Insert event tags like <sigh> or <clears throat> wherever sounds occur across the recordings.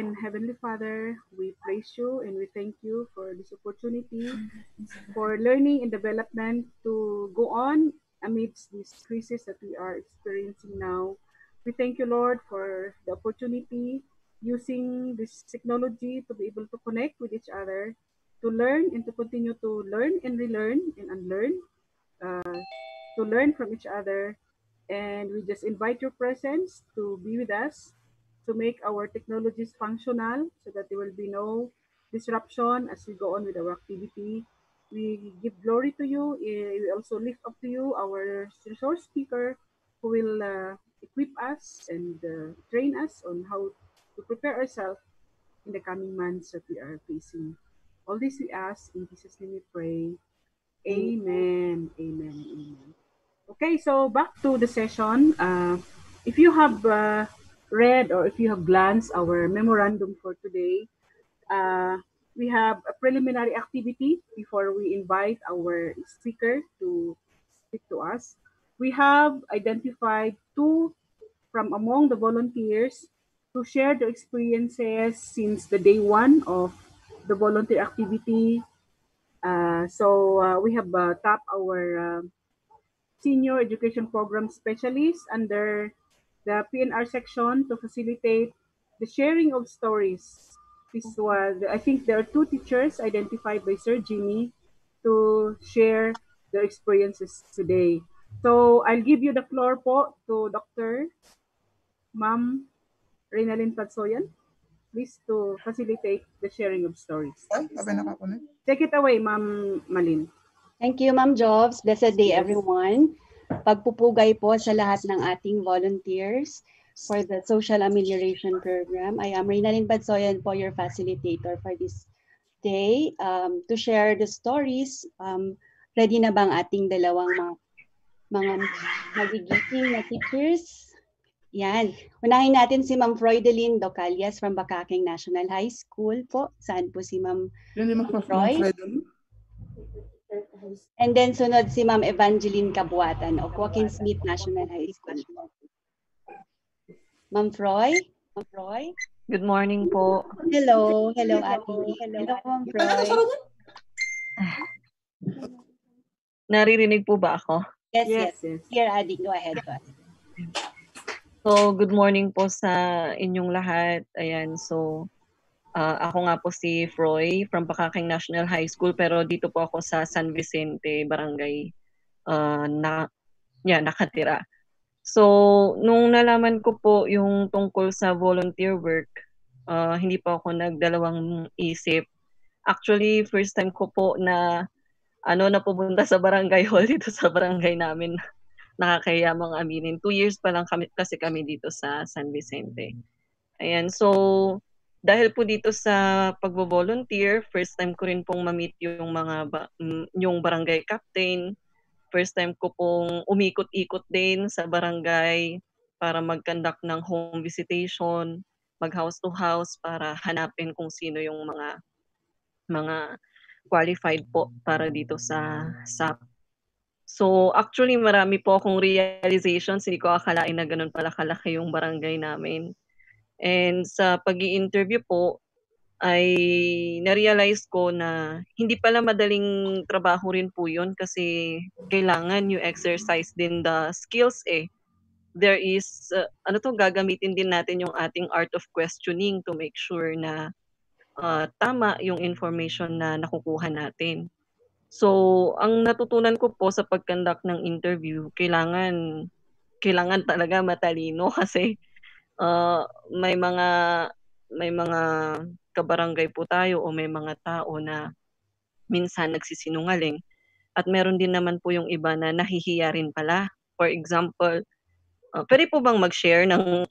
and Heavenly Father, we praise you and we thank you for this opportunity for learning and development to go on amidst this crisis that we are experiencing now. We thank you, Lord, for the opportunity using this technology to be able to connect with each other, to learn and to continue to learn and relearn and unlearn, uh, to learn from each other. And we just invite your presence to be with us, to make our technologies functional so that there will be no disruption as we go on with our activity. We give glory to you. Eh, We also lift up to you our resource speaker who will uh, equip us and uh, train us on how to prepare ourselves in the coming months that we are facing. All this we ask in Jesus' name we pray. Amen. Amen. Amen. Okay, so back to the session. Uh, if you have uh, read or if you have glanced our memorandum for today, uh, we have a preliminary activity before we invite our speaker to speak to us. We have identified two from among the volunteers to share their experiences since the day one of the volunteer activity. Uh, so uh, we have uh, tapped our uh, senior education program specialist under the PNR section to facilitate the sharing of stories. This was, I think there are two teachers identified by Sir Jimmy to share their experiences today. So I'll give you the floor po to Dr. Ma'am Reynalyn Patsoyan, please to facilitate the sharing of stories. Take it away, Ma'am Malin. Thank you, Ma'am Jobs. Blessed day, everyone. Pagpupugay po sa lahat ng ating volunteers for the Social Amelioration Program. I am Reynalyn Badsoyan po, your facilitator for this day um, to share the stories. Um, ready na bang ating dalawang mga, mga magigiting na teachers? Yan. Unahin natin si Ma'am Freudeline Docalias from Bacakeng National High School po. Saan po si Ma'am Roy? Fred, ano? And then sunod si Ma'am Evangeline Kabuatan of Joaquin Smith National High School. Ma'am Froy? Ma'am Froy? Good morning po. Hello. Hello, Ate. Hello, Ma'am Froy. <sighs> Naririnig po ba ako? Yes, yes. Yes, yes. Here, Adi. Go ahead. Go ahead. So, good morning po sa inyong lahat. Ayan, so ah, ako nga po si Froy from Bacakeng National High School pero dito po ako sa San Vicente Barangay ah, na yeah, nakatira. So, nung nalaman ko po yung tungkol sa volunteer work, ah, hindi po ako nagdalawang isip. Actually, first time ko po na ano na pumunta sa barangay <laughs> hall dito sa barangay namin. Nakakahiya mga aminin. Two years pa lang kami, kasi kami dito sa San Vicente. Ayan, so dahil po dito sa pagbo-volunteer, first time ko rin pong ma-meet yung mga ba- mm, yung barangay captain. First time ko pong umikot-ikot din sa barangay para mag-conduct ng home visitation, mag house to house para hanapin kung sino yung mga mga qualified po para dito sa SAP. So actually marami po akong realizations, hindi ko akalain na ganun pala kalaki yung barangay namin. And sa pag interview po, ay na-realize ko na hindi pala madaling trabaho rin po yun kasi kailangan you exercise din the skills eh. There is, uh, ano to, gagamitin din natin yung ating art of questioning to make sure na uh, tama yung information na nakukuha natin. So, ang natutunan ko po sa pag-conduct ng interview, kailangan kailangan talaga matalino <laughs> kasi uh, may mga may mga kabarangay po tayo o may mga tao na minsan nagsisinungaling at meron din naman po yung iba na nahihiya rin pala. For example, uh, pwede po bang mag-share ng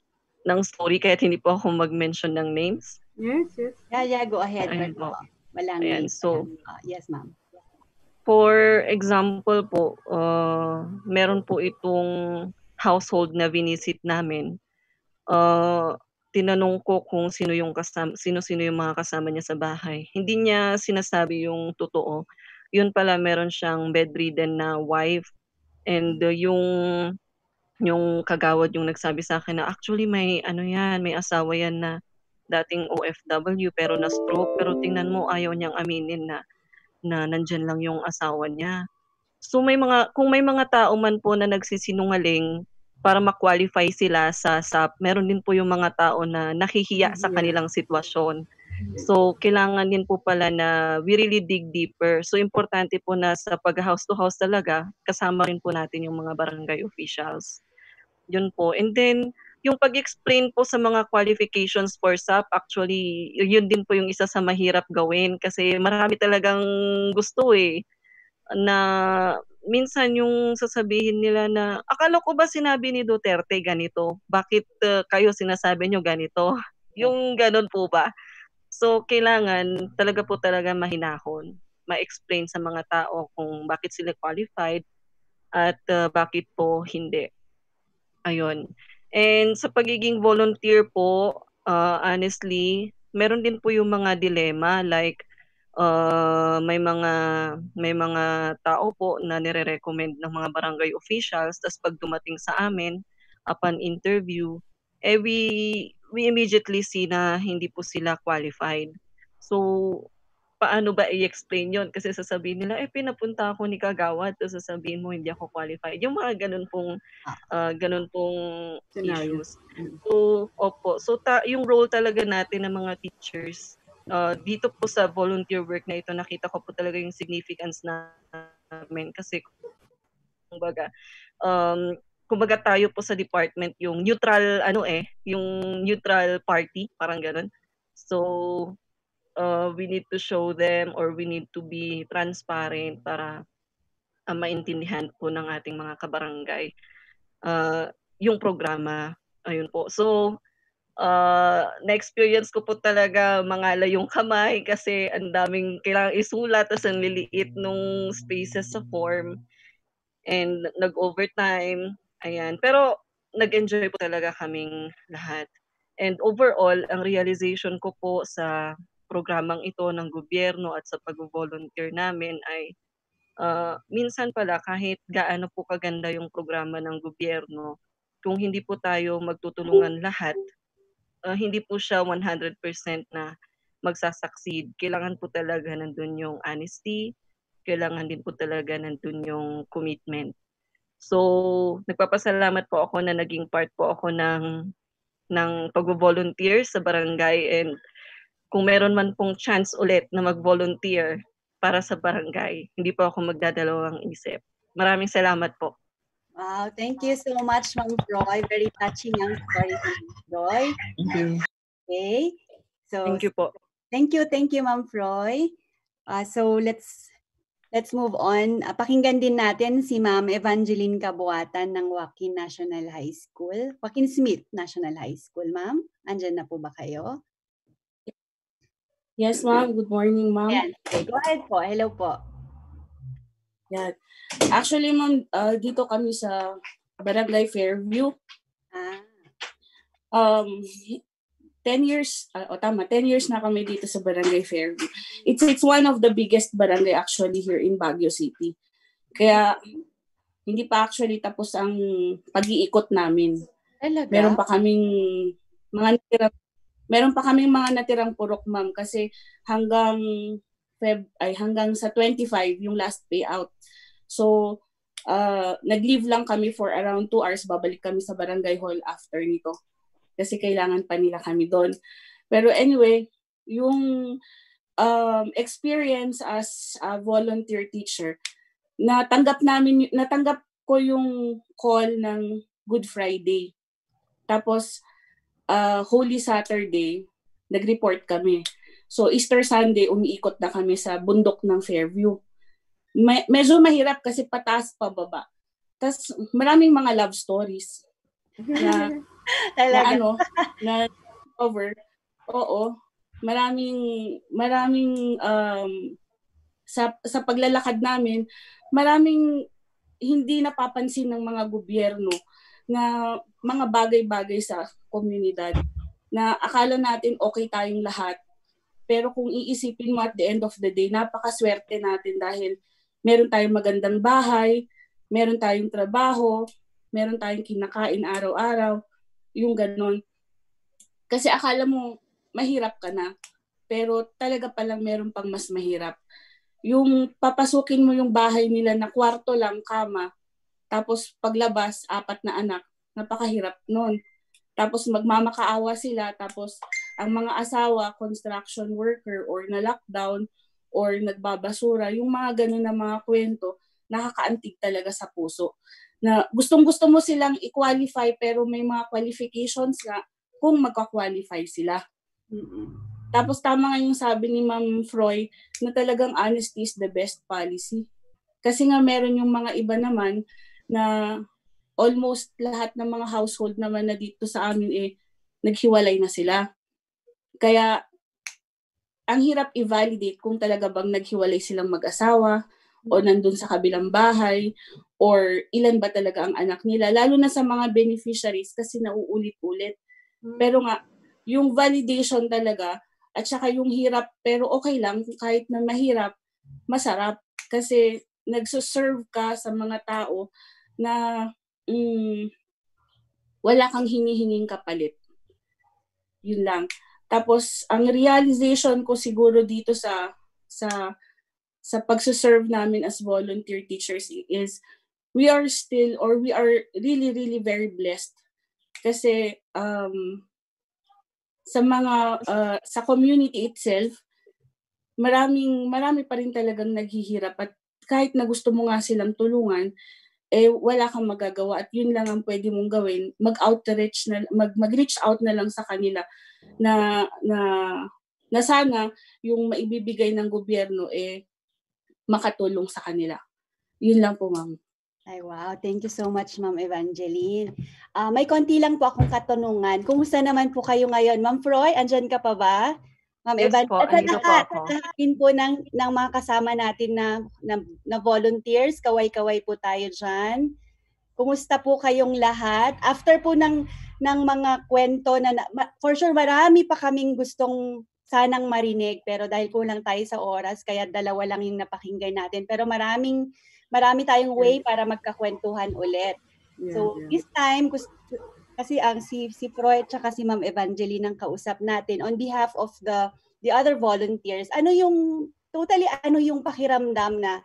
ng story kahit hindi po ako mag-mention ng names? Yes, yes. Yeah, yeah. Go ahead. Ayan po. Walang Ayan, names. so- Ah, yes, ma'am. For example po, uh, meron po itong household na vinisit namin. Uh, tinanong ko kung sino yung kasama, sino-sino yung mga kasama niya sa bahay. Hindi niya sinasabi yung totoo. Yun pala meron siyang bedridden na wife and uh, yung yung kagawad yung nagsabi sa akin na actually may ano yan, may asawa yan na dating OFW pero na-stroke pero tingnan mo ayaw niyang aminin na na nandyan lang yung asawa niya. So may mga kung may mga tao man po na nagsisinungaling para ma-qualify sila sa SAP, meron din po yung mga tao na nahihiya sa kanilang sitwasyon. So, kailangan din po pala na we really dig deeper. So, importante po na sa pag-house to house talaga, kasama rin po natin yung mga barangay officials. Yun po. And then, yung pag-explain po sa mga qualifications for SAP, actually, yun din po yung isa sa mahirap gawin kasi marami talagang gusto eh na minsan yung sasabihin nila na akala ko ba sinabi ni Duterte ganito? Bakit uh, kayo sinasabi nyo ganito? <laughs> Yung ganun po ba? So kailangan talaga po talaga mahinahon, ma-explain sa mga tao kung bakit sila qualified at uh, bakit po hindi. Ayun. And sa pagiging volunteer po, uh, honestly, meron din po yung mga dilema like uh, may mga may mga tao po na nire-recommend ng mga barangay officials tas pag dumating sa amin upon interview eh we we immediately see na hindi po sila qualified. So paano ba i-explain yon kasi sasabihin nila eh pinapunta ako ni Kagawad. Tapos sasabihin mo hindi ako qualified. Yung mga ganun pong uh, ganun pong Scenario. issues. So opo. So ta- yung role talaga natin ng mga teachers uh, dito po sa volunteer work na ito, nakita ko po talaga yung significance namin kasi kumbaga, um, kumbaga tayo po sa department yung neutral ano eh, yung neutral party, parang ganun. So, uh, we need to show them or we need to be transparent para uh, maintindihan po ng ating mga kabarangay uh, yung programa. Ayun po. So, uh, na-experience ko po talaga mangala yung kamay kasi ang daming kailangang isulat tapos ang liliit nung spaces sa form and nag-overtime. Ayan. Pero nag-enjoy po talaga kaming lahat. And overall, ang realization ko po sa programang ito ng gobyerno at sa pag-volunteer namin ay uh, minsan pala kahit gaano po kaganda yung programa ng gobyerno, kung hindi po tayo magtutulungan lahat, uh, hindi po siya 100% na magsasucceed. Kailangan po talaga nandun yung honesty, kailangan din po talaga nandun yung commitment. So, nagpapasalamat po ako na naging part po ako ng ng pag-volunteer sa barangay and kung meron man pong chance ulit na mag-volunteer para sa barangay, hindi po ako magdadalawang isip. Maraming salamat po. Wow, thank you so much, Ma'am Roy. Very touching ang story ni Roy. Thank you. Okay. So Thank you po. Thank you, thank you, Ma'am Roy. Uh, so let's let's move on. Uh, pakinggan din natin si Ma'am Evangeline Kabuatan ng Joaquin National High School. Joaquin Smith National High School, Ma'am. Andyan na po ba kayo? Yes, ma'am. Good morning, ma'am. Yan. Okay, go ahead po. Hello po. Yan. Actually, ma'am, uh, dito kami sa Barangay Fairview. Ah. Um, 10 years, uh, oh, tama, 10 years na kami dito sa Barangay Fairview. It's, it's one of the biggest barangay actually here in Baguio City. Kaya, hindi pa actually tapos ang pag-iikot namin. Talaga? Meron pa kaming mga natirang, meron pa kaming mga natirang purok, ma'am, kasi hanggang Feb, ay hanggang sa 25 yung last payout. So, uh, nag-leave lang kami for around 2 hours. Babalik kami sa barangay hall after nito. Kasi kailangan pa nila kami doon. Pero anyway, yung um, experience as a volunteer teacher, natanggap namin, natanggap ko yung call ng Good Friday. Tapos, uh, Holy Saturday, nag-report kami. So Easter Sunday, umiikot na kami sa bundok ng Fairview. Me- medyo mahirap kasi pataas pa baba. Tapos maraming mga love stories na, <laughs> na ano, na over. Oo. Maraming maraming um, sa sa paglalakad namin, maraming hindi napapansin ng mga gobyerno na mga bagay-bagay sa komunidad na akala natin okay tayong lahat pero kung iisipin mo at the end of the day, napakaswerte natin dahil meron tayong magandang bahay, meron tayong trabaho, meron tayong kinakain araw-araw, yung ganon. Kasi akala mo, mahirap ka na. Pero talaga palang meron pang mas mahirap. Yung papasukin mo yung bahay nila na kwarto lang, kama, tapos paglabas, apat na anak, napakahirap nun. Tapos magmamakaawa sila, tapos ang mga asawa, construction worker or na lockdown or nagbabasura, yung mga ganun na mga kwento, nakakaantig talaga sa puso. Na gustong gusto mo silang i-qualify pero may mga qualifications nga kung magka-qualify sila. Mm-mm. Tapos tama nga yung sabi ni Ma'am Froy na talagang honesty is the best policy. Kasi nga meron yung mga iba naman na almost lahat ng mga household naman na dito sa amin eh naghiwalay na sila. Kaya ang hirap i-validate kung talaga bang naghiwalay silang mag-asawa o nandun sa kabilang bahay or ilan ba talaga ang anak nila lalo na sa mga beneficiaries kasi nauulit-ulit. Pero nga yung validation talaga at saka yung hirap, pero okay lang, kahit na mahirap, masarap. Kasi nagsuserve ka sa mga tao na mm, wala kang hinihinging kapalit. Yun lang. Tapos, ang realization ko siguro dito sa sa sa pagsuserve namin as volunteer teachers is we are still or we are really really very blessed. Kasi um sa mga uh, sa community itself, maraming marami pa rin talagang naghihirap at kahit na gusto mo nga silang tulungan, eh wala kang magagawa at yun lang ang pwede mong gawin, mag-outreach na mag mag-reach out na lang sa kanila na na na sana yung maibibigay ng gobyerno eh makatulong sa kanila. Yun lang po, ma'am. Ay, wow. Thank you so much, Ma'am Evangeline. Uh, may konti lang po akong katanungan. Kumusta naman po kayo ngayon? Ma'am Froy, andyan ka pa ba? Ma'am yes Evangeline. po, andito po ako. At po ng, ng mga kasama natin na, na, na volunteers, kaway-kaway po tayo dyan. Kumusta po kayong lahat? After po ng, ng mga kwento na, for sure marami pa kaming gustong sanang marinig pero dahil kulang tayo sa oras kaya dalawa lang yung napakinggan natin pero maraming marami tayong way para magkakwentuhan ulit. Yeah, so yeah. this time kasi ang si si Freud at si Ma'am Evangeline ang kausap natin on behalf of the the other volunteers. Ano yung totally ano yung pakiramdam na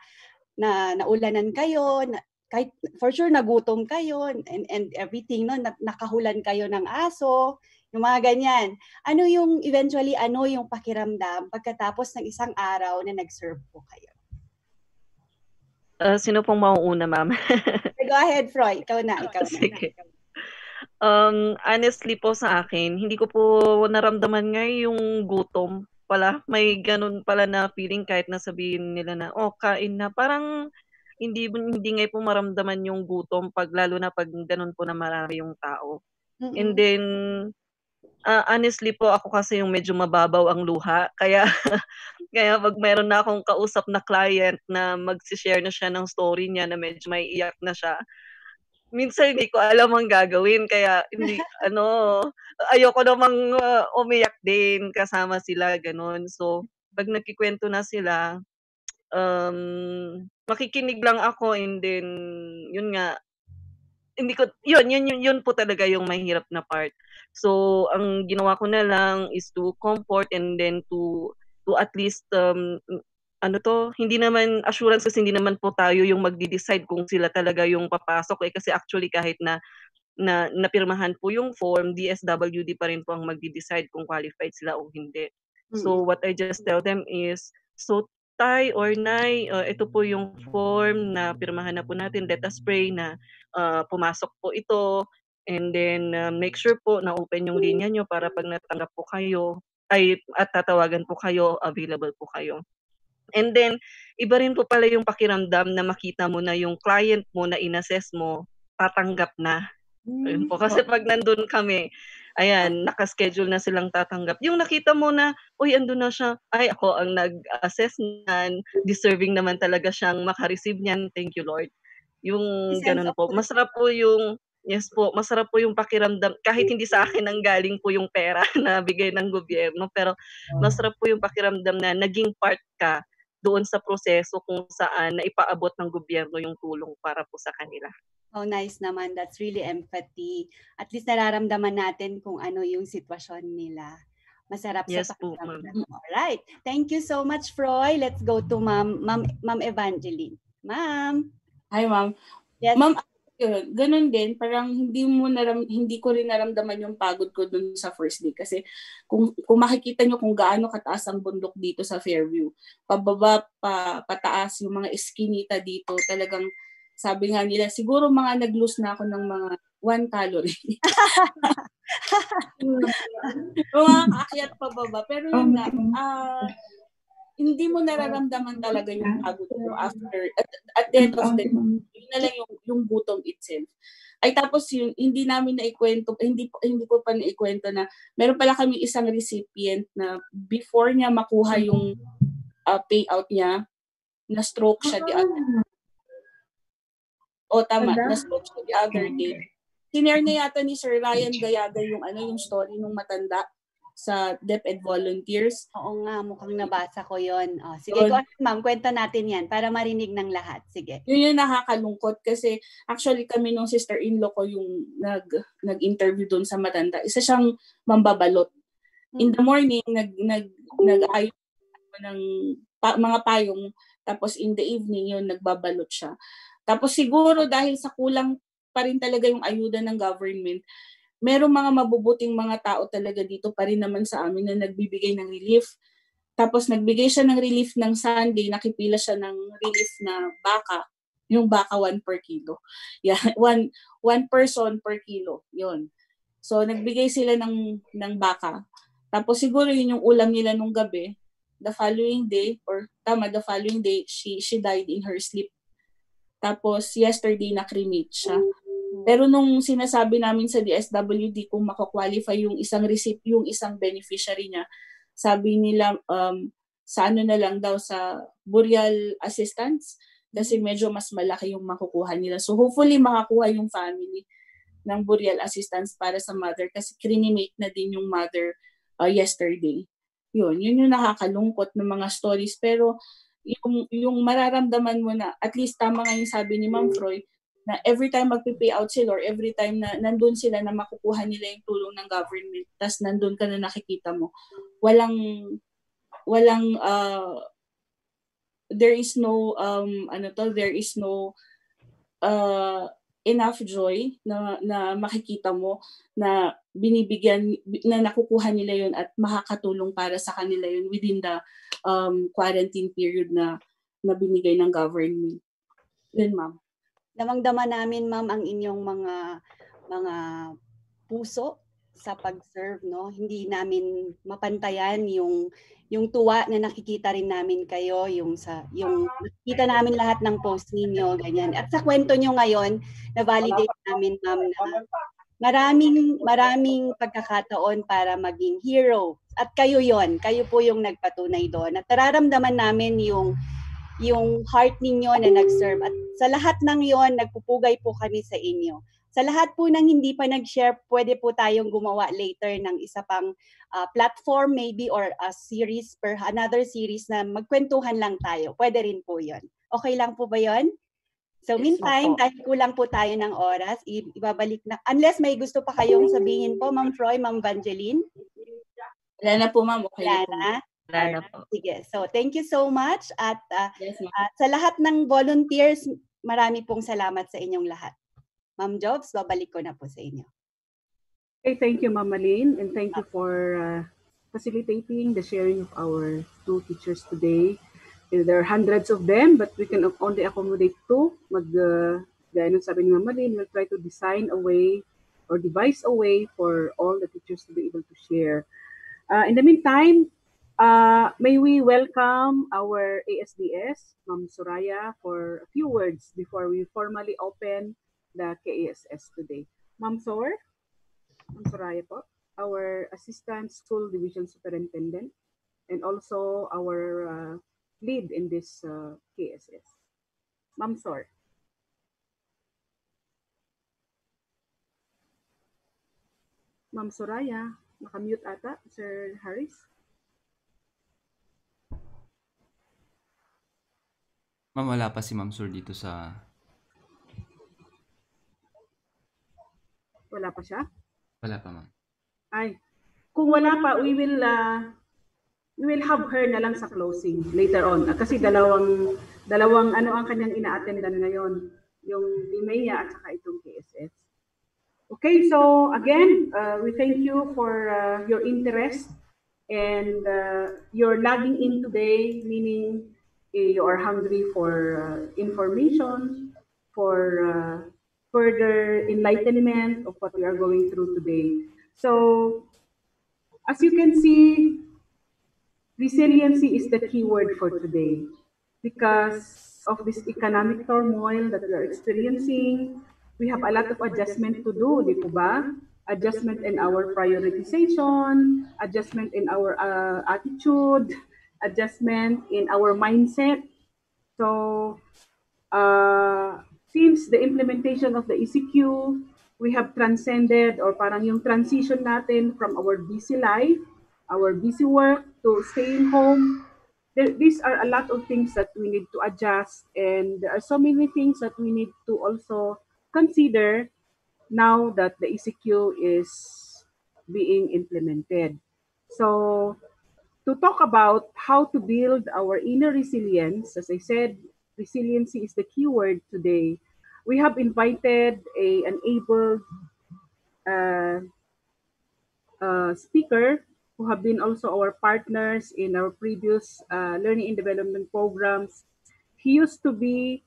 na naulanan kayo, na, kahit for sure nagutom kayo and, and everything no na, nakahulan kayo ng aso, yung mga ganyan. Ano yung eventually ano yung pakiramdam pagkatapos ng isang araw na nag-serve po kayo? Uh, sino pong mauuna, ma'am? <laughs> Go ahead, Froy. Ikaw na. Ikaw Sige. Um, honestly po sa akin, hindi ko po naramdaman nga yung gutom pala. May ganun pala na feeling kahit na sabihin nila na, oh, kain na. Parang hindi hindi nga po maramdaman yung gutom pag lalo na pag ganun po na marami yung tao. Mm-hmm. And then uh, honestly po ako kasi yung medyo mababaw ang luha kaya <laughs> kaya pag meron na akong kausap na client na magsi-share na siya ng story niya na medyo may iyak na siya minsan hindi ko alam ang gagawin kaya hindi ano ayoko namang uh, umiyak din kasama sila ganun so pag nagkikwento na sila um makikinig lang ako and then yun nga hindi ko yun yun yun, yun po talaga yung mahirap na part. So, ang ginawa ko na lang is to comfort and then to to at least um, ano to, hindi naman assurance kasi hindi naman po tayo yung magde-decide kung sila talaga yung papasok eh kasi actually kahit na na napirmahan po yung form, DSWD pa rin po ang magde-decide kung qualified sila o hindi. So what I just tell them is so Tay or Nay, uh, ito po yung form na pirmahan na po natin, let us pray na uh, pumasok po ito And then, uh, make sure po na open yung linya nyo para pag natanggap po kayo, ay at tatawagan po kayo, available po kayo. And then, iba rin po pala yung pakiramdam na makita mo na yung client mo na inassess mo, tatanggap na. Ayun po. Kasi pag nandun kami, ayan, nakaschedule na silang tatanggap. Yung nakita mo na, uy, andun na siya, ay, ako ang nag-assess niyan, deserving naman talaga siyang makareceive niyan, thank you Lord. Yung ganun po. Masarap po yung Yes po, masarap po yung pakiramdam kahit hindi sa akin ang galing po yung pera <laughs> na bigay ng gobyerno, pero masarap po yung pakiramdam na naging part ka doon sa proseso kung saan naipaabot ng gobyerno yung tulong para po sa kanila. Oh, nice naman. That's really empathy. At least nararamdaman natin kung ano yung sitwasyon nila. masarap Yes sa pakiramdam. Alright. Thank you so much, Froy. Let's go to Ma'am, Ma'am, Ma'am Evangeline. Ma'am. Hi, ma'am. Yes. Ma'am, yun, ganun din, parang hindi mo naram, hindi ko rin naramdaman yung pagod ko dun sa first day. Kasi kung, kung makikita nyo kung gaano kataas ang bundok dito sa Fairview, pababa, pa, pataas, yung mga eskinita dito, talagang sabi nga nila, siguro mga nag-lose na ako ng mga one calorie. <laughs> <laughs> mga kaakyat pababa. Pero yun nga, ah, hindi mo nararamdaman talaga yung pagod mo after, at, at the end of the yun na lang yung, yung gutom itself. Ay tapos yun, hindi namin naikwento, hindi hindi ko pa naikwento na meron pala kami isang recipient na before niya makuha yung uh, payout niya, na stroke siya the other O tama, na stroke siya the other day. Kinare na yata ni Sir Ryan Gayaga yung ano yung story nung matanda sa DepEd volunteers. Oo nga, mukhang nabasa ko yon. Oh, sige, go ahead, ma'am. Kwento natin yan para marinig ng lahat. Sige. yun yung nakakalungkot kasi actually kami nung sister-in-law ko yung nag, nag-interview doon sa Matanda. Isa siyang mambabalot. In the morning, nag, nag, nag-ayos ng pa, mga payong tapos in the evening yun, nagbabalot siya. Tapos siguro dahil sa kulang pa rin talaga yung ayuda ng government, merong mga mabubuting mga tao talaga dito pa rin naman sa amin na nagbibigay ng relief. Tapos nagbigay siya ng relief ng Sunday, nakipila siya ng relief na baka, yung baka 1 per kilo. <laughs> Yeah, one, one person per kilo, yun. So nagbigay sila ng, ng baka. Tapos siguro yun yung ulam nila nung gabi. The following day, or tama, the following day, she, she died in her sleep. Tapos yesterday, na-cremate siya. Pero nung sinasabi namin sa DSWD kung makakwalify yung isang receipt, yung isang beneficiary niya, sabi nila um, sa ano na lang daw sa burial assistance kasi medyo mas malaki yung makukuha nila. So hopefully makakuha yung family ng burial assistance para sa mother kasi cremate na din yung mother uh, yesterday. Yun, yun yung nakakalungkot ng mga stories. Pero yung, yung mararamdaman mo na, at least tama nga yung sabi ni Ma'am Froy, na every time magpi-pay out sila or every time na nandun sila na makukuha nila yung tulong ng government, tas nandun ka na nakikita mo, walang, walang, uh, there is no, um, ano to, there is no, uh, enough joy na, na makikita mo na binibigyan, na nakukuha nila yun at makakatulong para sa kanila yun within the um, quarantine period na, na binigay ng government. Yun, ma'am. Damang-dama namin, ma'am, ang inyong mga mga puso sa pag-serve, no? Hindi namin mapantayan yung yung tuwa na nakikita rin namin kayo, yung sa yung nakikita namin lahat ng post ninyo, ganyan. At sa kwento nyo ngayon, na-validate namin, ma'am, na maraming maraming pagkakataon para maging hero. At kayo yon, kayo po yung nagpatunay doon. At nararamdaman namin yung yung heart ninyo na nag-serve. At sa lahat ng yon, nagpupugay po kami sa inyo. Sa lahat po ng hindi pa nag-share, pwede po tayong gumawa later ng isa pang uh, platform maybe or a series per another series na magkwentuhan lang tayo. Pwede rin po yon. Okay lang po ba yon? So meantime, dahil kulang po tayo ng oras, ibabalik na. Unless may gusto pa kayong sabihin po, Ma'am Froy, Ma'am Vangeline. Wala na po, ma'am. Okay Wala na po. na. Wala na po. Sige. So, thank you so much. At uh, Yes, ma'am. at sa lahat ng volunteers, marami pong salamat sa inyong lahat. Ma'am Jobs, babalik ko na po sa inyo. Okay, thank you, Mama Lynn, and thank you for uh, facilitating the sharing of our two teachers today. And there are hundreds of them, but we can only accommodate two. Mag, uh, gaya ng sabi ni Mama Lynn, we'll try to design a way or devise a way for all the teachers to be able to share. Uh, in the meantime, uh, may we welcome our ASDS, Ma'am Soraya, for a few words before we formally open the KASS today. Ma'am Sor? Ma'am Soraya po, our Assistant School Division Superintendent, and also our uh, lead in this uh, KSS. Ma'am Sor. Ma'am Soraya, nakamute ata, Sir Harris. Ma'am, wala pa si Ma'am Sur dito sa... Wala pa siya? Wala pa, ma'am. Ay, kung wala pa, we will uh, we will have her na lang sa closing later on. Ah, Kasi dalawang dalawang ano ang kanyang ina-attendan ngayon, yung Limea at saka itong KSS. Okay, so again, uh, we thank you for uh, your interest and uh, you're logging in today, meaning you are hungry for uh, information, for uh, further enlightenment of what we are going through today. So, as you can see, resiliency is the key word for today because of this economic turmoil that we are experiencing. We have a lot of adjustment to do, di po ba? Adjustment in our prioritization, adjustment in our uh, attitude, adjustment in our mindset. So, uh, since the implementation of the ECQ, we have transcended or parang yung transition natin from our busy life, our busy work to staying home. There, these are a lot of things that we need to adjust and there are so many things that we need to also consider now that the ECQ is being implemented. So, to talk about how to build our inner resilience, as I said, resiliency is the key word today. We have invited a an able uh, uh, speaker who have been also our partners in our previous uh, learning and development programs. He used to be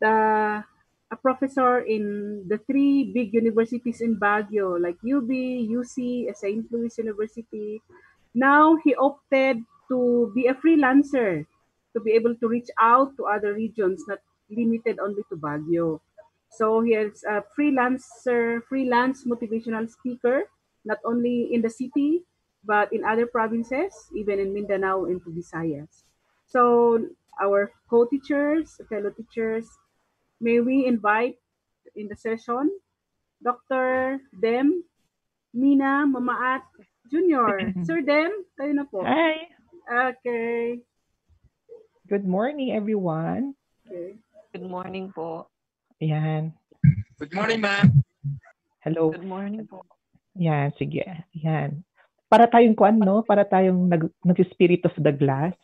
the a professor in the three big universities in Baguio, like UB, UC, St. Louis University. Now he opted to be a freelancer to be able to reach out to other regions, not limited only to Baguio. So he is a freelancer, freelance motivational speaker, not only in the city, but in other provinces, even in Mindanao and to Visayas. So our co-teachers, fellow teachers, may we invite in the session Dr. Dem, Mina Mamaat Jr. <laughs> Sir Dem, kayo na po. Hi. Okay. Good morning, everyone. okay. Good morning po. Yan. Good morning, ma'am. Hello. Good morning po. Yan, sige. Yan. Para tayong kuan, no? Para tayong nag, nag-spirit of the glass.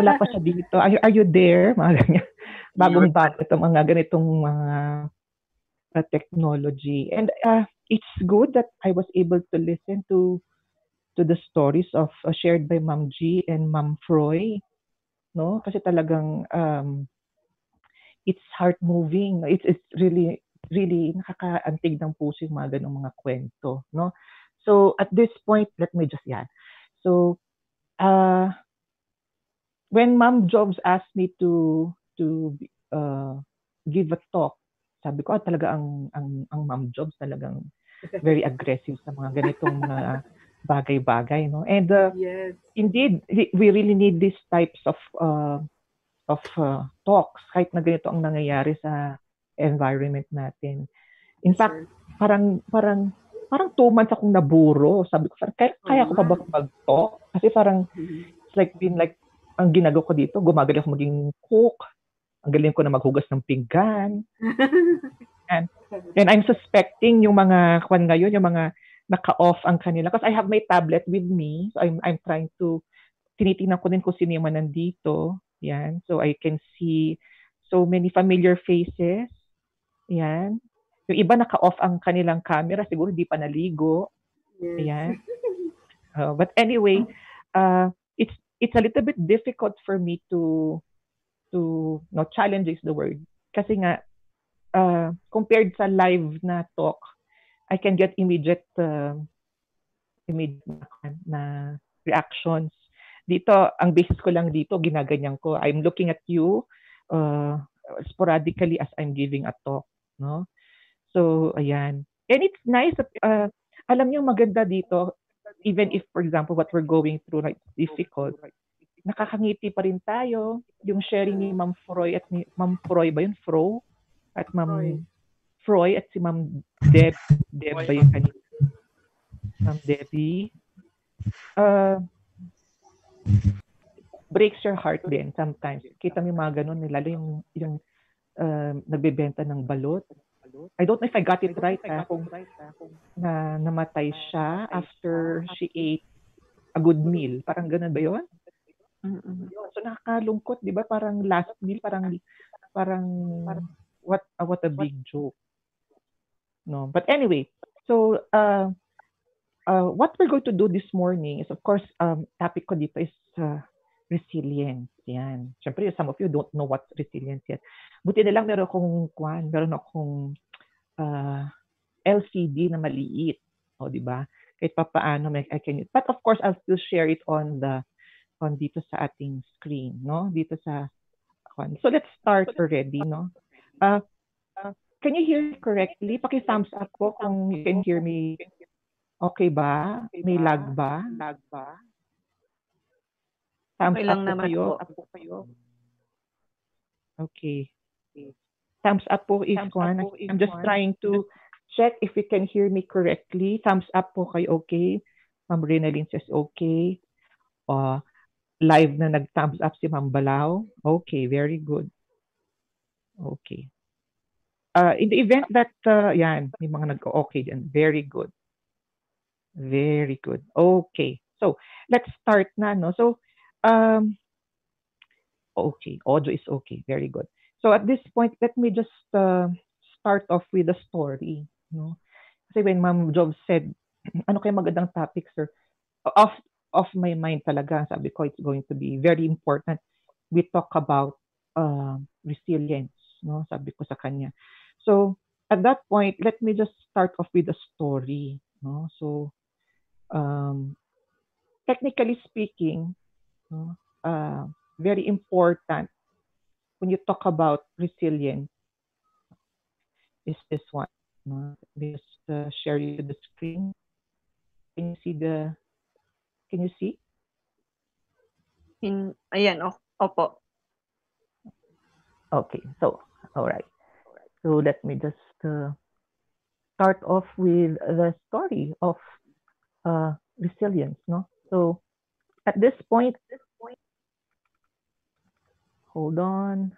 Wala pa siya dito. Are you, are you there? Mga ganyan. <laughs> Bagong bago itong mga ganitong mga uh, technology. And uh, it's good that I was able to listen to to the stories of uh, shared by Ma'am G and Ma'am Froy. No? Kasi talagang um, it's heart moving. It's it's really really nakakaantig ng puso yung mga ganong mga kwento, no? So at this point, let me just yan. So uh when Ma'am Jobs asked me to to uh, give a talk, sabi ko ah, talaga ang ang ang Ma'am Jobs talagang very aggressive sa mga ganitong mga bagay-bagay, no? And uh, Yes. indeed, we really need these types of uh, of uh, talks kahit na ganito ang nangyayari sa environment natin. In fact, Sir. parang parang parang two months akong naburo. Sabi ko, kaya, kaya ko pa ba mag-talk? Kasi parang Mhm. it's like been like ang ginagawa ko dito, gumagaling ako maging cook. Ang galing ko na maghugas ng pinggan. <laughs> And I'm suspecting yung mga kwan ngayon, yung mga naka-off ang kanila. Because I have my tablet with me. So I'm, I'm trying to, tinitingnan ko din kung sino yung nandito. Yan. So I can see so many familiar faces. Yan. Yung iba naka-off ang kanilang camera. Siguro hindi pa naligo. Yes. Ayan. Uh, <laughs> but anyway, uh, it's it's a little bit difficult for me to to no challenge is the word kasi nga uh, compared sa live na talk I can get immediate uh, immediate na, reactions dito ang basis ko lang dito ginaganyan ko I'm looking at you uh, sporadically as I'm giving a talk no so ayan and it's nice that uh, alam niyo maganda dito even if, for example, what we're going through right, is difficult, nakakangiti pa rin tayo. Yung sharing ni Ma'am Froy at ni Ma'am Froy ba yun? Fro? At. Ma'am Froy at si Ma'am Deb. Deb ba yung kanina? Ma'am Debbie. Uh, breaks your heart din sometimes. Kita mo yung mga ganun, lalo yung, yung uh, nagbebenta ng balot. I don't know if I got it right, ah, kung na namatay siya after she ate a good meal. Parang ganun ba yun? Yun. So nakakalungkot, 'di ba? Parang last meal, parang parang what uh, what a big joke. No. But anyway, so uh, uh, what we're going to do this morning is of course um topic ko dito is uh, resilience. Yan. Siyempre, some of you don't know what resilience yet. Buti na lang meron akong kwan, meron akong uh, LCD na maliit. O, di ba? Kahit pa paano, may, I can, but of course, I'll still share it on the on dito sa ating screen, no? Dito sa kwan. So let's start already, no? Uh, can you hear correctly? Paki-thumbs up po kung you can hear me. Okay ba? May lag ba? Lag ba? Thumbs Okay up lang po naman kayo. po. Up po kayo. Okay. Thumbs up po if one. I'm just trying to check if you can hear me correctly. Thumbs up po kayo, okay? Ma'am Renalyn says okay. Uh, live na nag-thumbs up si Ma'am Balao. Okay, very good. Okay. Uh, in the event that, uh, yan, may mga nag-okay dyan. Very good. Very good. Okay. So, let's start na, no? So, um, okay. Audio is okay. Very good. So, at this point, let me just uh, start off with a story, no? Kasi when Ma'am Job said, <clears throat> ano kayo magandang topic, sir? Off, off my mind talaga. Sabi ko, it's going to be very important. We talk about uh, resilience, no? Sabi ko sa kanya. So, at that point, let me just start off with a story, no? So, um, technically speaking, no, uh, very important when you talk about resilience is this one. No? Let me just uh, share you the screen. Can you see the? Can you see? In, ayan, o- opo. Okay, so all right. So let me just uh, start off with the story of uh, resilience. No, so at this point, hold on.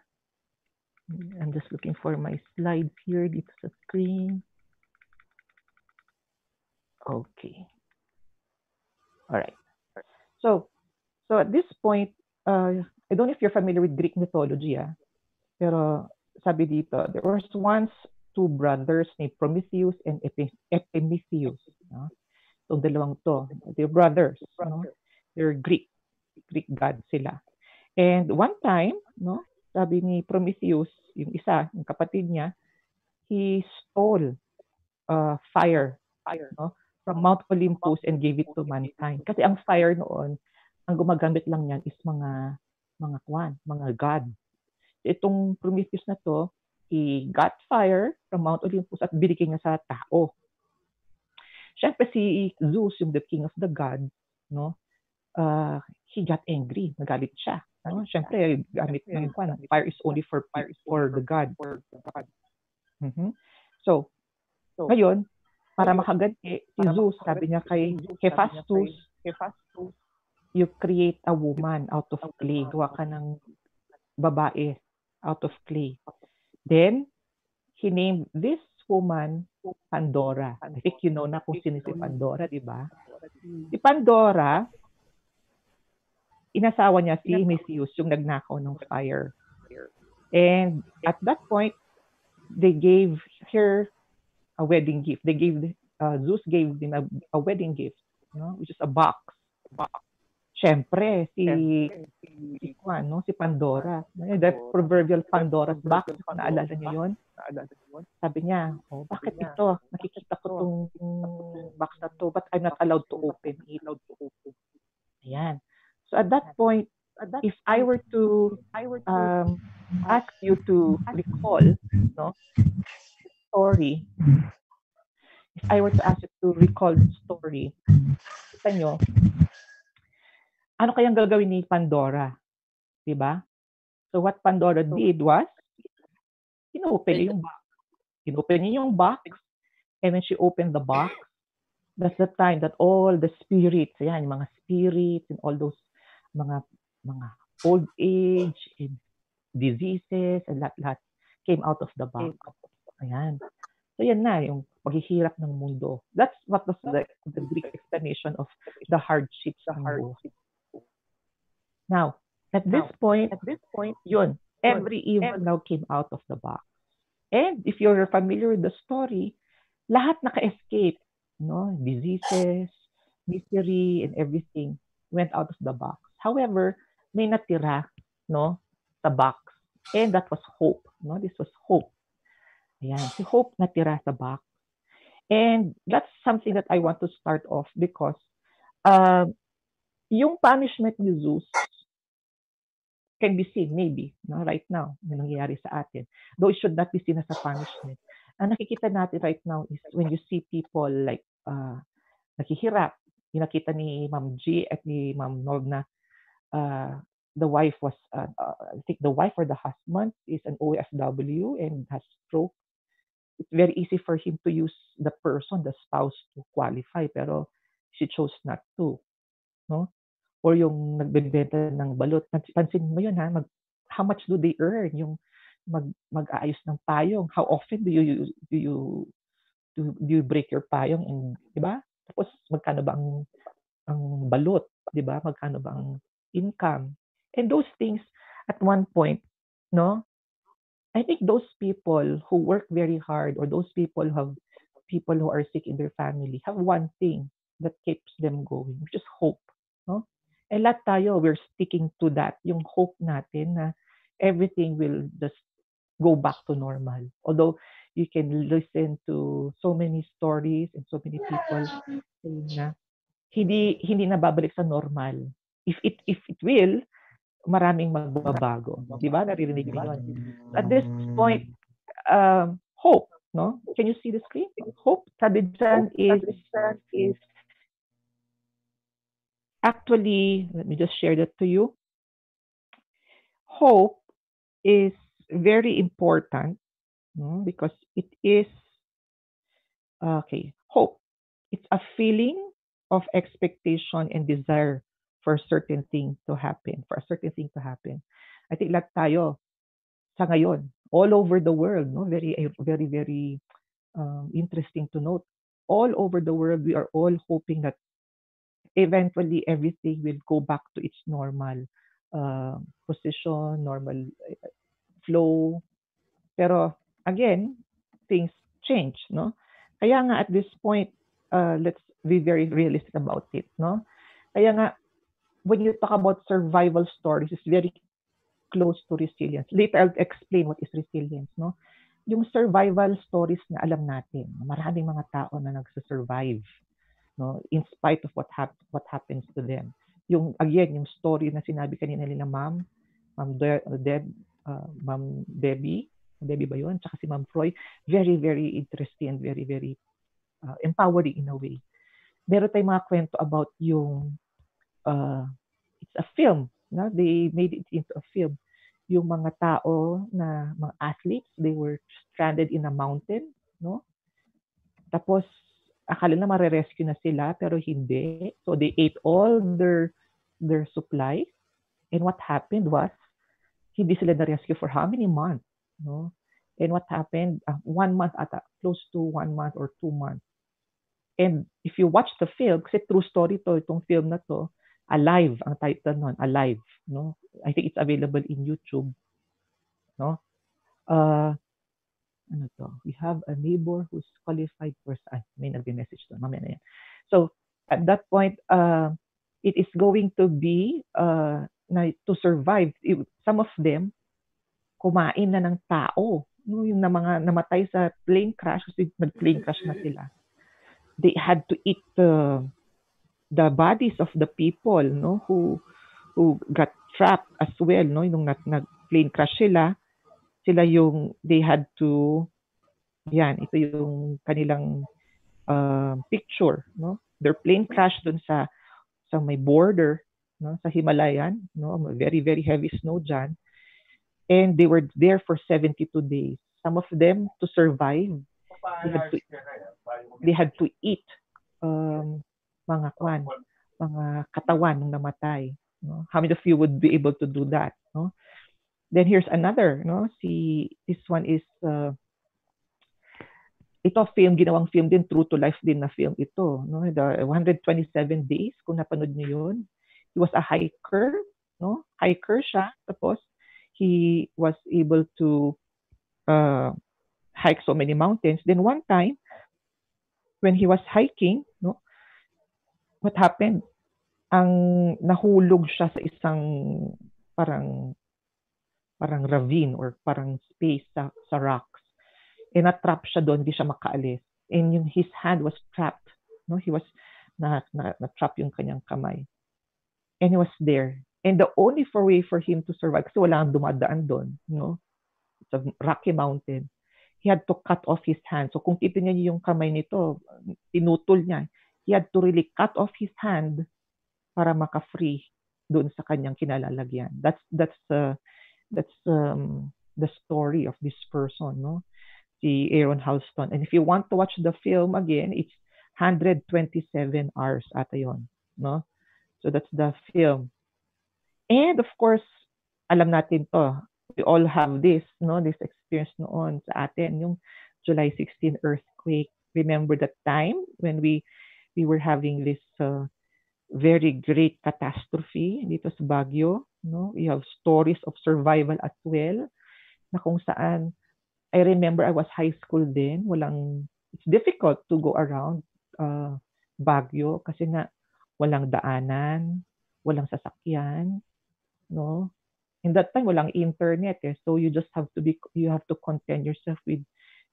I'm just looking for my slides here. Dito sa screen. Okay. All right. So, so at this point, uh, I don't know if you're familiar with Greek mythology, ah. Pero sabi dito, there was once two brothers named Prometheus and Epi- Epimetheus. No? So, dalawang to, they're brothers. No? They're Greek. Greek gods sila. And one time, no, sabi ni Prometheus, yung isa, yung kapatid niya, he stole uh, fire, fire, no, from Mount Olympus and gave it to mankind. Kasi ang fire noon, ang gumagamit lang niyan is mga mga kwan, mga god. Itong Prometheus na to, he got fire from Mount Olympus at binigay niya sa tao. Siyempre si Zeus, yung the king of the gods, no, uh, he got angry, nagalit siya. No? Siyempre, gamit ng kwan, fire is only for fire is for the god. Mhm. So, ngayon, para makaganti, si Zeus, sabi niya kay Hephaestus, you create a woman out of clay. Gawa ka ng babae out of clay. Then, he named this woman Pandora. I think you know na kung sino si Pandora, di ba? Si Pandora, inasawa niya si Mesius, yung nagnakaw ng fire. And at that point, they gave her a wedding gift. They gave, uh, Zeus gave them a, a wedding gift, you know, which is a box. Siyempre, si, si, Juan, no? si Pandora. The proverbial Pandora's box. Kung naalala niyo yun? Sabi niya, oh, bakit ito? Nakikita ko tong box na to, but I'm not allowed to open it. Ayan. So at that point, if I were to um, ask you to recall, no, story, if I were to ask you to recall the story, kita nyo, ano kayang gagawin ni Pandora? Di ba? So what Pandora did was, inopen niya yung box. Inopen niya yung box, and when she opened the box, that's the time that all the spirits, ayan, yung mga spirits and all those mga mga old age and diseases and lahat-lahat came out of the box. Ayan. So yan na, yung paghihirap ng mundo. That's what was the, the Greek explanation of the hardships ng buhay. Now, at this point, at this point, yun, every evil now came out of the box. And if you're familiar with the story, lahat naka-escape, no? Diseases, misery, and everything went out of the box. However, may natira, no, sa box. And that was hope, no? This was hope. Ayan, si hope natira sa box. And that's something that I want to start off because uh, yung punishment ni Zeus can be seen maybe no, right now na nangyayari sa atin. Though it should not be seen as a punishment. Ang nakikita natin right now is when you see people like uh, nakihirap. Yung nakita ni Ma'am G at ni Ma'am Norna, uh, the wife was, uh, uh, I think the wife or the husband is an OFW and has stroke. It's very easy for him to use the person, the spouse to qualify, pero she chose not to. No? Or yung nagbebenta ng balot. Pansin mo yun ha, mag, how much do they earn? Yung mag, mag-aayos ng payong. How often do you do you do, do you break your payong and 'di ba? Tapos magkano ba ang ang balot, 'di ba? Magkano ba ang income? And those things at one point, no? I think those people who work very hard or those people who have people who are sick in their family have one thing that keeps them going, which is hope, no? Eh lahat tayo, we're sticking to that. Yung hope natin na everything will just go back to normal. Although you can listen to so many stories and so many people saying na hindi hindi na babalik sa normal. If it if it will, maraming magbabago. Di ba? Naririnig mo yun. At this point, um, hope, no? Can you see the screen? Hope, sabi dyan is, is actually, let me just share that to you. Hope is very important no? because it is, okay, hope. It's a feeling of expectation and desire for a certain thing to happen, for a certain thing to happen. I think lahat tayo sa ngayon, all over the world, no? very, very, very um, interesting to note. All over the world, we are all hoping that eventually everything will go back to its normal uh, position, normal uh, flow. Pero again, things change, no? Kaya nga at this point, uh, let's be very realistic about it, no? Kaya nga, when you talk about survival stories, it's very close to resilience. Later, I'll explain what is resilience, no? Yung survival stories na alam natin, maraming mga tao na nagsusurvive, no in spite of what hap- what happens to them. Yung again yung story na sinabi kanina nila ma'am ma'am De- Deb uh, ma'am Debbie Debbie ba yun? Tsaka si ma'am Froy very very interesting and very very uh, empowering in a way. Meron tayong mga kwento about yung uh, it's a film no? They made it into a film. Yung mga tao na mga athletes they were stranded in a mountain no? Tapos akala na mare-rescue na sila pero hindi. So they ate all their their supplies. And what happened was hindi sila na-rescue for how many months, no? And what happened, uh, one month ata, close to one month or two months. And if you watch the film, kasi true story to, itong film na to, Alive ang title nun, Alive, no? I think it's available in YouTube, no? Uh, ano to, we have a neighbor who's qualified for, ay, may nagbe-message to, mamaya na yan. So, at that point, uh, it is going to be, uh, na, to survive, some of them, kumain na ng tao. No, yung na mga namatay sa plane crash, kasi nag-plane crash na sila. They had to eat the, the bodies of the people, no, who, who got trapped as well, no, nung nag-plane crash sila sila yung they had to yan ito yung kanilang uh, picture no? Their plane crash dun sa sa may border no? Sa Himalayan no? Very very heavy snow dyan. And they were there for 72 days. Some of them to survive. They had to, they had to eat um, mga kwan mga katawan ng namatay no? How many of you would be able to do that no then here's another, no? See, this one is uh, ito film, ginawang film din, true to life din na film ito. No? The 127 days, kung napanood niyo yun. He was a hiker, no? Hiker siya. Tapos, he was able to uh, hike so many mountains. Then one time, when he was hiking, no, what happened? Ang nahulog siya sa isang parang parang ravine or parang space sa, sa rocks. E na-trap siya doon, hindi siya makaalis. And yung his hand was trapped. No? He was na, na, na-trap yung kanyang kamay. And he was there. And the only for way for him to survive, kasi wala ang dumadaan doon, no? It's a rocky mountain. He had to cut off his hand. So kung titignan niyo yung kamay nito, tinutol niya. He had to really cut off his hand para maka-free doon sa kanyang kinalalagyan. That's that's uh, that's um, the story of this person, no? Si Aaron Halston. And if you want to watch the film again, it's 127 hours ata yon, no? So that's the film. And of course, alam natin to. We all have this, no? This experience noon sa atin, yung July 16 earthquake. Remember that time when we we were having this uh, very great catastrophe dito sa Baguio, no? We have stories of survival as well na kung saan I remember I was high school then, walang it's difficult to go around uh, Baguio kasi nga walang daanan, walang sasakyan, no? In that time walang internet eh. So you just have to be you have to content yourself with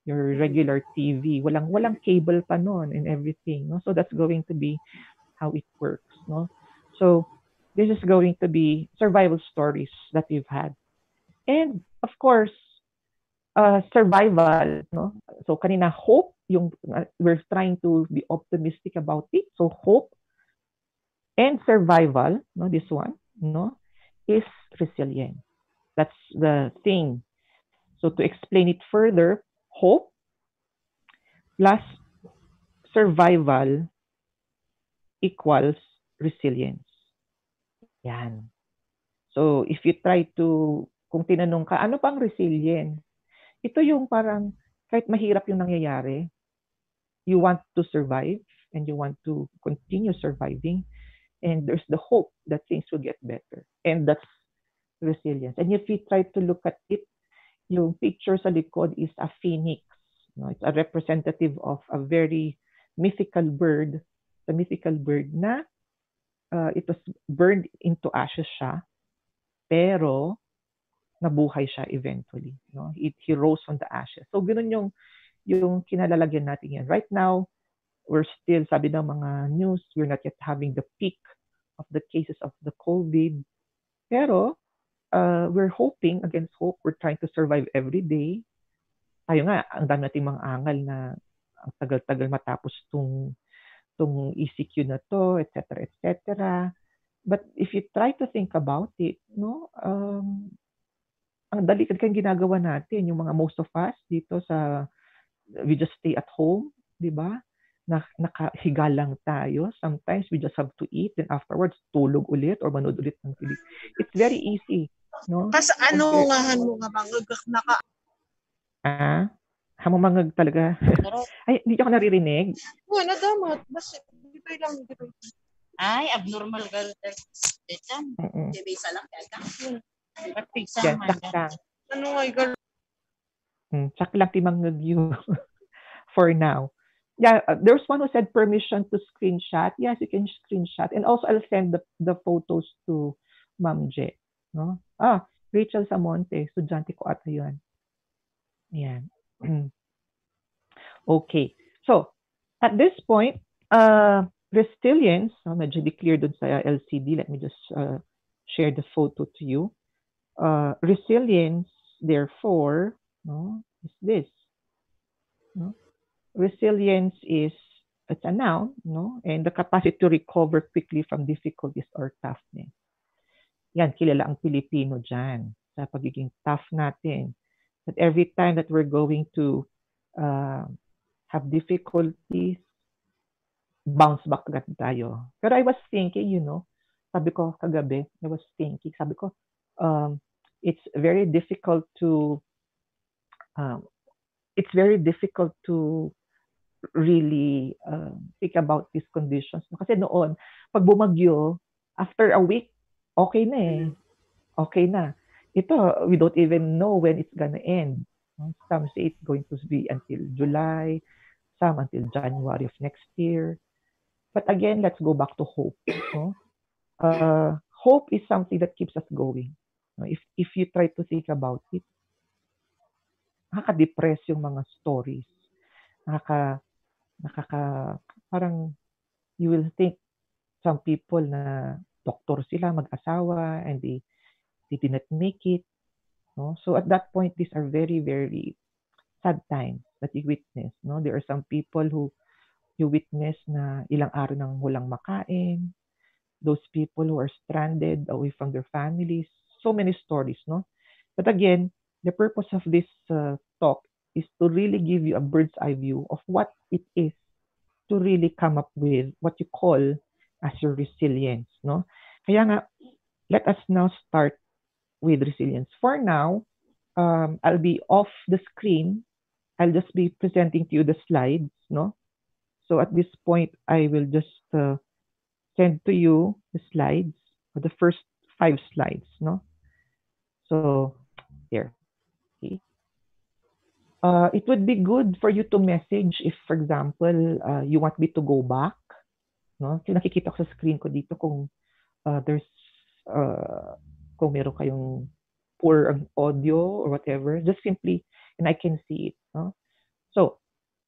your regular TV. Walang walang cable pa noon and everything, no? So that's going to be how it works, no? So this is going to be survival stories that we've had. And of course, uh, survival, no? So kanina hope yung uh, we're trying to be optimistic about it. So hope and survival, no, this one, no, is resilient. That's the thing. So to explain it further, hope plus survival equals resilience. Yan. So if you try to, kung tinanong ka, ano pang resilient? Ito yung parang kahit mahirap yung nangyayari, you want to survive and you want to continue surviving and there's the hope that things will get better. And that's resilience. And if you try to look at it, yung picture sa likod is a phoenix. No? It's a representative of a very mythical bird, a mythical bird na uh, it was burned into ashes siya, pero nabuhay siya eventually. No? It, he rose from the ashes. So, ganun yung, yung kinalalagyan natin yan. Right now, we're still, sabi ng mga news, we're not yet having the peak of the cases of the COVID. Pero, uh, we're hoping, against hope, we're trying to survive every day. Tayo nga, ang dami nating mga angal na ang tagal-tagal matapos tong tong ECQ na to, etc., etc. But if you try to think about it, no, um, ang dali kang ginagawa natin, yung mga most of us dito sa, we just stay at home, di ba? Na, nakahiga lang tayo. Sometimes we just have to eat, and afterwards, tulog ulit or manood ulit ng TV. It's very easy. No? Mas ano nga mo nga bang naka... Ah? Hamamangag talaga. <laughs> Ay, hindi ako naririnig. Oo, nadamot. Mas, dito lang, dito. Ay, abnormal ka. Ito. Mm-mm. Bisa lang. Yan, sak lang. Ano nga, girl? Hmm, sak lang timangag you <laughs> for now. Yeah, uh, there's one who said permission to screenshot. Yes, you can screenshot. And also, I'll send the, the photos to Ma'am J. No? Ah, Rachel Samonte. Estudyante ko ata yun. Yan. Okay. So, at this point, uh, resilience, oh, medyo clear dun sa LCD. Let me just uh, share the photo to you. Uh, resilience, therefore, no, is this. No? Resilience is it's a noun, no? And the capacity to recover quickly from difficulties or toughness. Yan, kilala ang Pilipino dyan sa pagiging tough natin. That every time that we're going to uh, have difficulties, bounce back agad tayo. Pero I was thinking, you know, sabi ko kagabi, I was thinking, sabi ko, um, it's very difficult to, um, it's very difficult to really uh, think about these conditions. Kasi noon, pag bumagyo, after a week, okay na eh. Okay na. Ito, we don't even know when it's gonna end. Some say it's going to be until July, some until January of next year. But again, let's go back to hope. No? Uh, hope is something that keeps us going. If, if you try to think about it, nakaka-depress yung mga stories. Nakaka, nakaka, parang you will think some people na doktor sila, mag-asawa, and they, they did not make it. No? So at that point, these are very, very sad times that you witness. No? There are some people who you witness na ilang araw nang walang makain, those people who are stranded away from their families, so many stories, no? But again, the purpose of this uh, talk is to really give you a bird's eye view of what it is to really come up with what you call as your resilience, no? Kaya nga, let us now start with resilience. For now, um, I'll be off the screen. I'll just be presenting to you the slides, no? So at this point, I will just uh, send to you the slides, the first five slides, no? So here, okay. Uh, it would be good for you to message if, for example, uh, you want me to go back, no? Kasi nakikita ko sa screen ko dito kung uh, there's, uh, kung meron kayong poor audio or whatever, just simply, and I can see it, no? So,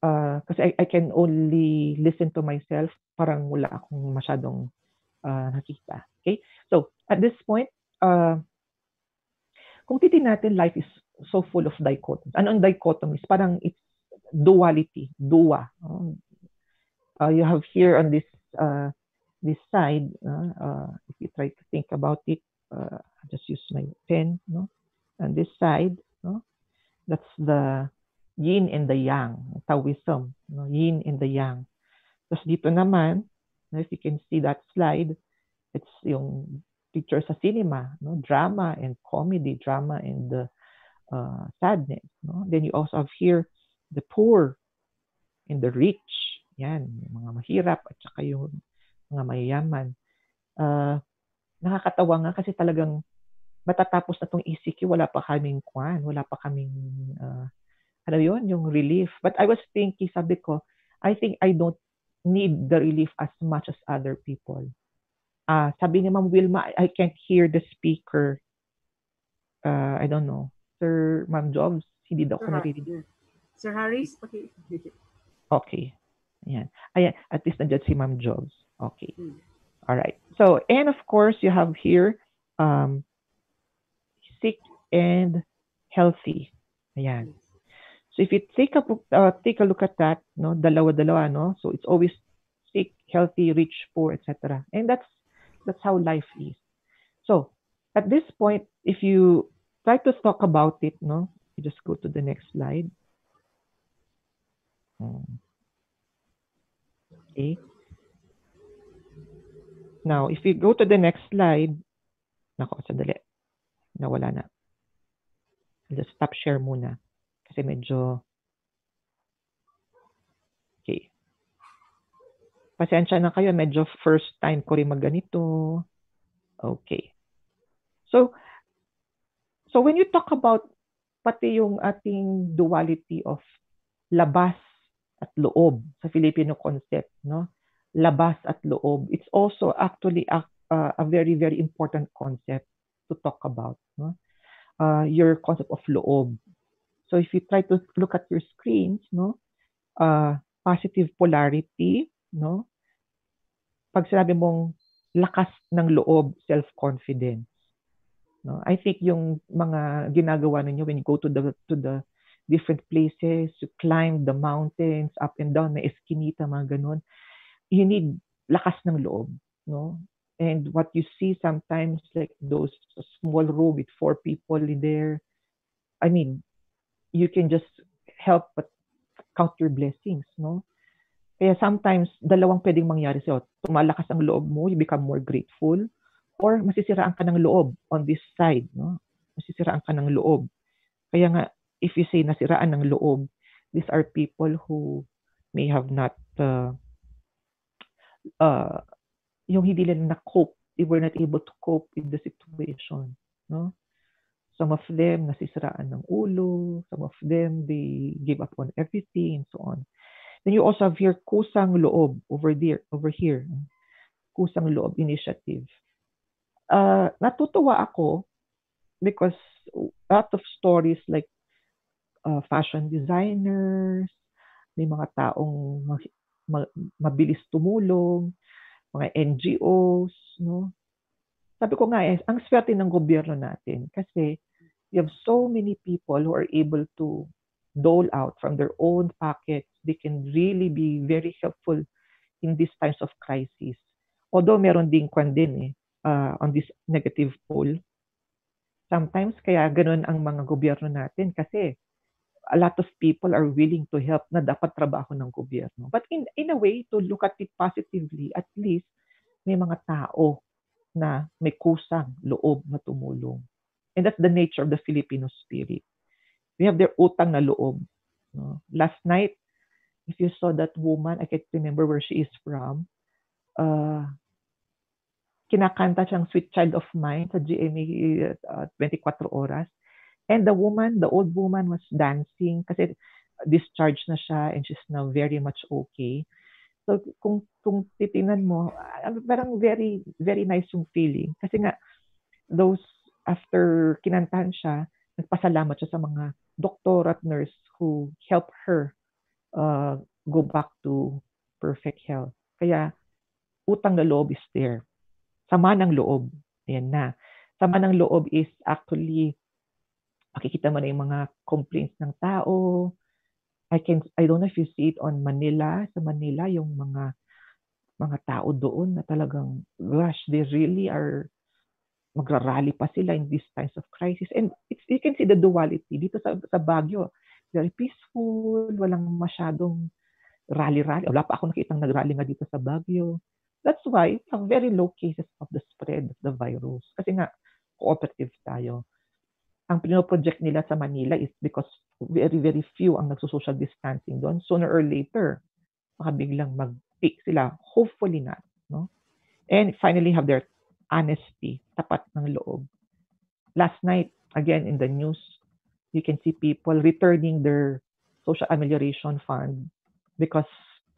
uh, kasi I, I can only listen to myself, parang wala akong masyadong uh, nakita. Okay? So, at this point, uh, kung titin natin, life is so full of dichotomies. Ano ang dichotomies? Parang it's duality, dua. Uh, you have here on this uh, this side, uh, uh, if you try to think about it, uh, just use my pen, no? On this side, no? That's the yin and the yang, Taoism, no? yin and the yang. Tapos dito naman, if you can see that slide, it's yung picture sa cinema, no? drama and comedy, drama and the uh, sadness. No? Then you also have here the poor and the rich. Yan, yung mga mahirap at saka yung mga mayayaman. Uh, nakakatawa nga kasi talagang matatapos na tong ECQ, wala pa kaming kwan, wala pa kaming uh, ano yun, yung relief. But I was thinking, sabi ko, I think I don't need the relief as much as other people. Uh, sabi ni Ma'am Wilma, I can't hear the speaker. Uh, I don't know. Sir Ma'am Jobs, hindi daw ako naririnig. Sir Harris, okay. <laughs> Okay. Ayan. Ayan, at least nandiyan si Ma'am Jobs. Okay. All right. So, and of course, you have here um, sick and healthy. Ayan. So if you take a uh, take a look at that, no, dalawa-dalawa, no. So it's always sick, healthy, rich, poor, etc. And that's that's how life is. So at this point, if you try to talk about it, no, you just go to the next slide. Okay. Now, if you go to the next slide, nako, sandali. Nawala na. I'll just stop share muna. Kasi medyo, okay. Pasensya na kayo, medyo first time ko rin magganito. Okay. So, so when you talk about pati yung ating duality of labas at loob sa Filipino concept, no? Labas at loob. It's also actually a, a very, very important concept to talk about, no? Uh, your concept of loob. So if you try to look at your screens, no, uh, positive polarity, no, pag sinabi mong lakas ng loob, self-confidence. No, I think yung mga ginagawa ninyo when you go to the to the different places, you climb the mountains, up and down, may eskinita, mga ganun. You need lakas ng loob, no? And what you see sometimes, like those small room with four people in there, I mean, you can just help but count your blessings, no? Kaya sometimes, dalawang pwedeng mangyari sa'yo. Tumalakas ang loob mo, you become more grateful, or masisiraan ka ng loob on this side, no? Masisiraan ka ng loob. Kaya nga, if you say nasiraan ng loob, these are people who may have not uh, uh, yung hindi nila na-cope, they were not able to cope with the situation. No? Some of them nasisiraan ng ulo, some of them they give up on everything and so on. Then you also have here Kusang Loob over there, over here. Kusang Loob Initiative. Uh, natutuwa ako because a lot of stories like uh, fashion designers, may mga taong mabilis tumulong, mga NGOs, no? Sabi ko nga eh, ang swerte ng gobyerno natin kasi we have so many people who are able to dole out from their own pockets. They can really be very helpful in these times of crisis. Although meron ding kwan din eh, uh, on this negative pole. Sometimes kaya ganun ang mga gobyerno natin kasi a lot of people are willing to help na dapat trabaho ng gobyerno. But in, in a way, to look at it positively, at least may mga tao na may kusang loob na tumulong. And that's the nature of the Filipino spirit. We have their utang na loob. No? Last night, if you saw that woman, I can't remember where she is from, uh, kinakanta siyang Sweet Child of Mine sa GMA uh, 24 Oras. And the woman, the old woman was dancing kasi discharged na siya and she's now very much okay. So kung kung titingnan mo, uh, parang very very nice yung feeling kasi nga those after kinantahan siya, nagpasalamat siya sa mga doktor at nurse who help her uh, go back to perfect health. Kaya utang na loob is there. Sama ng loob. Ayan na. Sama ng loob is actually makikita mo na yung mga complaints ng tao. I can I don't know if you see it on Manila, sa Manila yung mga mga tao doon na talagang gosh, they really are magrarally pa sila in these times of crisis. And it's, you can see the duality dito sa, sa Baguio. Very peaceful, walang masyadong rally-rally. Wala pa ako nakitang nagrally nga dito sa Baguio. That's why we very low cases of the spread of the virus. Kasi nga, cooperative tayo ang pinoproject nila sa Manila is because very, very few ang nagso-social distancing doon. Sooner or later, baka biglang mag-peak sila. Hopefully not. No? And finally, have their honesty, tapat ng loob. Last night, again, in the news, you can see people returning their social amelioration fund because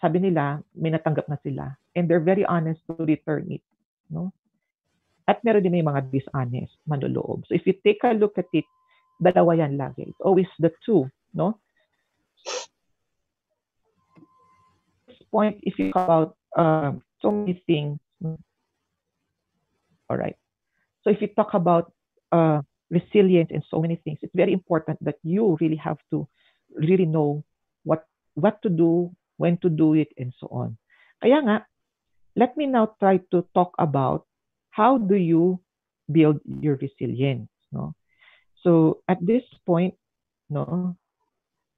sabi nila, may natanggap na sila. And they're very honest to return it. No? At meron din may mga dishonest, manloloob. So if you take a look at it, dalawa yan lagi. It's always the two, no? Point, if you talk about uh, so many things, all right. So if you talk about uh, resilience and so many things, it's very important that you really have to really know what what to do, when to do it, and so on. Kaya nga, let me now try to talk about how do you build your resilience, no? So at this point, no,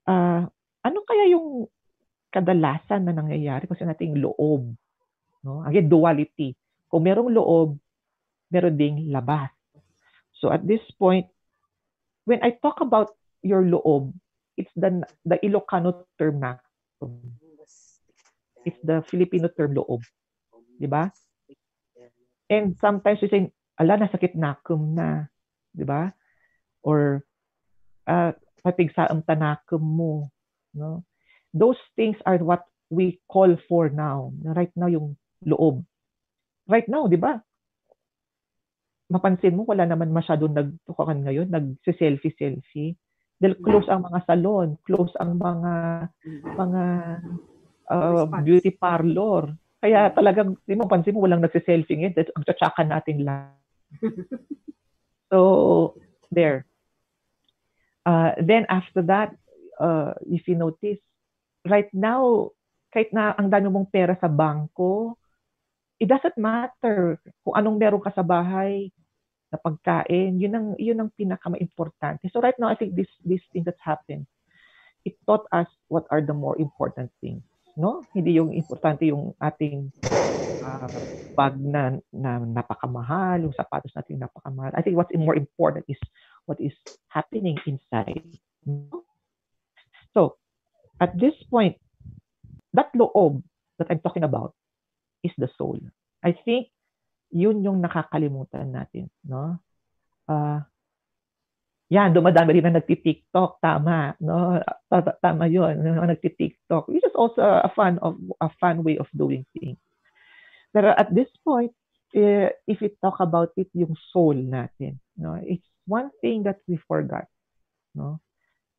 uh, ano kaya yung kadalasan na nangyayari kasi nating loob, no? Again, duality. Kung merong loob, meron ding labas. So at this point, when I talk about your loob, it's the the Ilocano term na. It's the Filipino term loob. 'Di ba? And sometimes we say, ala, nasakit na akum na. 'Di ba? Or, uh, patigsaang tanakum mo. No? Those things are what we call for now. Right now, yung loob. Right now, di ba? Mapansin mo, wala naman masyadong nagtukakan ngayon, nag-selfie-selfie. Dahil close ang mga salon, close ang mga mga uh, beauty parlor. Kaya talagang, di mo pansin mo, walang nagsiselfie ngayon. Ang tsatsakan natin lang. <laughs> so, there. Uh, then after that, uh, if you notice, right now, kahit na ang dami mong pera sa bangko, it doesn't matter kung anong meron ka sa bahay na pagkain. Yun ang, yun ang pinaka-importante. So right now, I think this, this thing that's happened, it taught us what are the more important things. No? Hindi yung importante yung ating uh, bag na, na napakamahal, yung sapatos natin napakamahal. I think what's more important is what is happening inside. So, at this point, that loob that I'm talking about is the soul. I think yun yung nakakalimutan natin, no? Uh, yan, dumadami rin na nagti-TikTok, tama, no? Tama yun, no? nagti-TikTok, which is also a fun of a fun way of doing things. Pero at this point, uh, if we talk about it, yung soul natin, no? It's one thing that we forgot, no?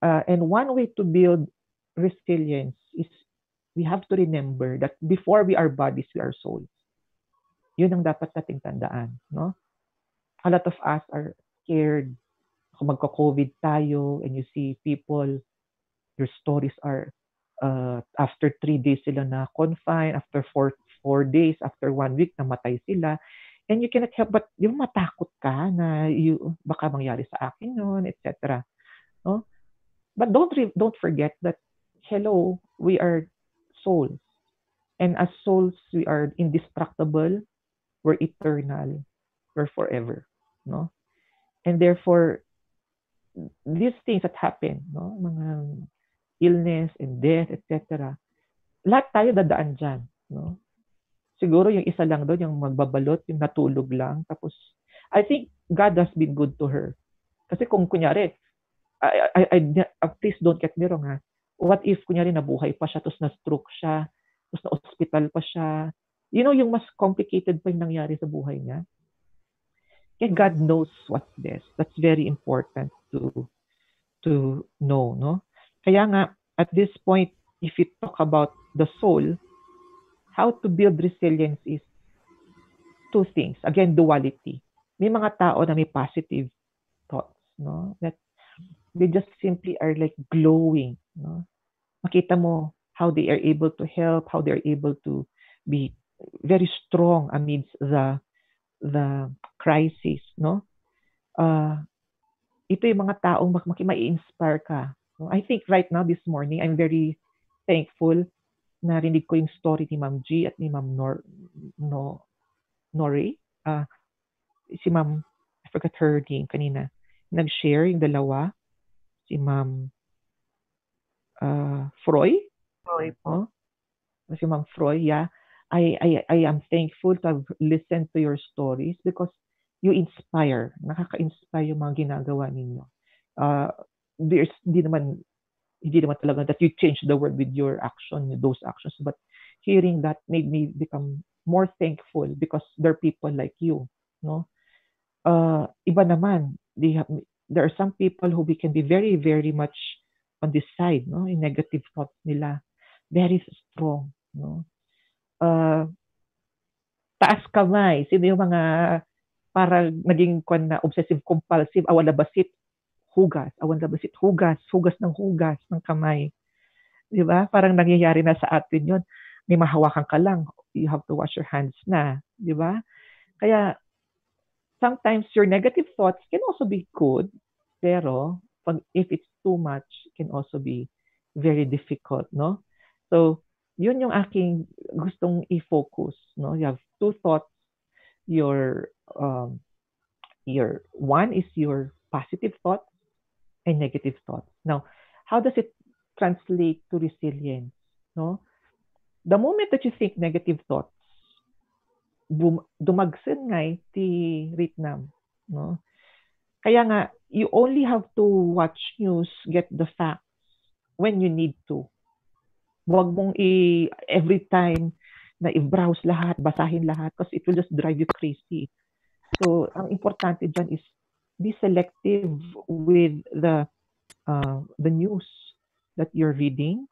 Uh, and one way to build resilience is we have to remember that before we are bodies, we are souls. Yun ang dapat nating tandaan, no? A lot of us are scared magka-COVID tayo and you see people, your stories are uh, after three days sila na confined, after four, four days, after one week, namatay sila. And you cannot help but yung matakot ka na you, baka mangyari sa akin yun, etc. No? But don't re- don't forget that hello, we are souls. And as souls, we are indestructible, we're eternal, we're forever. No? And therefore, these things that happen, no? mga illness and death, etc. Lahat tayo dadaan dyan. No? Siguro yung isa lang doon, yung magbabalot, yung natulog lang. Tapos, I think God has been good to her. Kasi kung kunyari, I, I, I, I, please don't get me wrong ha. What if kunyari nabuhay pa siya, tapos na-stroke siya, tapos na-hospital pa siya. You know, yung mas complicated pa yung nangyari sa buhay niya. And God knows what's best. That's very important to to know, no? Kaya nga, at this point, if you talk about the soul, how to build resilience is two things. Again, duality. May mga tao na may positive thoughts, no? That they just simply are like glowing, no? Makita mo how they are able to help, how they are able to be very strong amidst the the crisis, no? Uh, ito yung mga taong mak- mai-inspire ka. I think right now, this morning, I'm very thankful na rinig ko yung story ni Ma'am G at ni Ma'am Nor no Nori. Uh, si Ma'am, I forgot her name kanina. Nag-share yung dalawa. Si Ma'am uh, Froy. Froy po. Oh? Si Ma'am Froy, yeah. I, I, I am thankful to have listened to your stories because you inspire. Nakaka-inspire yung mga ginagawa ninyo. Uh, there's, hindi naman, hindi naman talaga that you change the world with your action, those actions. But hearing that made me become more thankful because there are people like you. No? Uh, iba naman, they have, there are some people who we can be very, very much on this side, no? In negative thoughts nila. Very strong, no? Uh, taas kamay. Sino yung mga para naging kwan na obsessive compulsive awan labasit hugas awan labasit hugas hugas ng hugas ng kamay. Di ba? Parang nangyayari na sa atin yon may mahawakan ka lang. You have to wash your hands na. Di ba? Kaya sometimes your negative thoughts can also be good pero pag if it's too much can also be very difficult no? So yun yung aking gustong i-focus no? You have two thoughts. Your um, your one is your positive thoughts and negative thoughts. Now, how does it translate to resilience? No, the moment that you think negative thoughts, bum- dumagsan nga ti Vietnam. No, kaya nga you only have to watch news, get the facts when you need to. Huwag mong i every time na i-browse lahat, basahin lahat because it will just drive you crazy. So, ang importante dyan is be selective with the uh, the news that you're reading,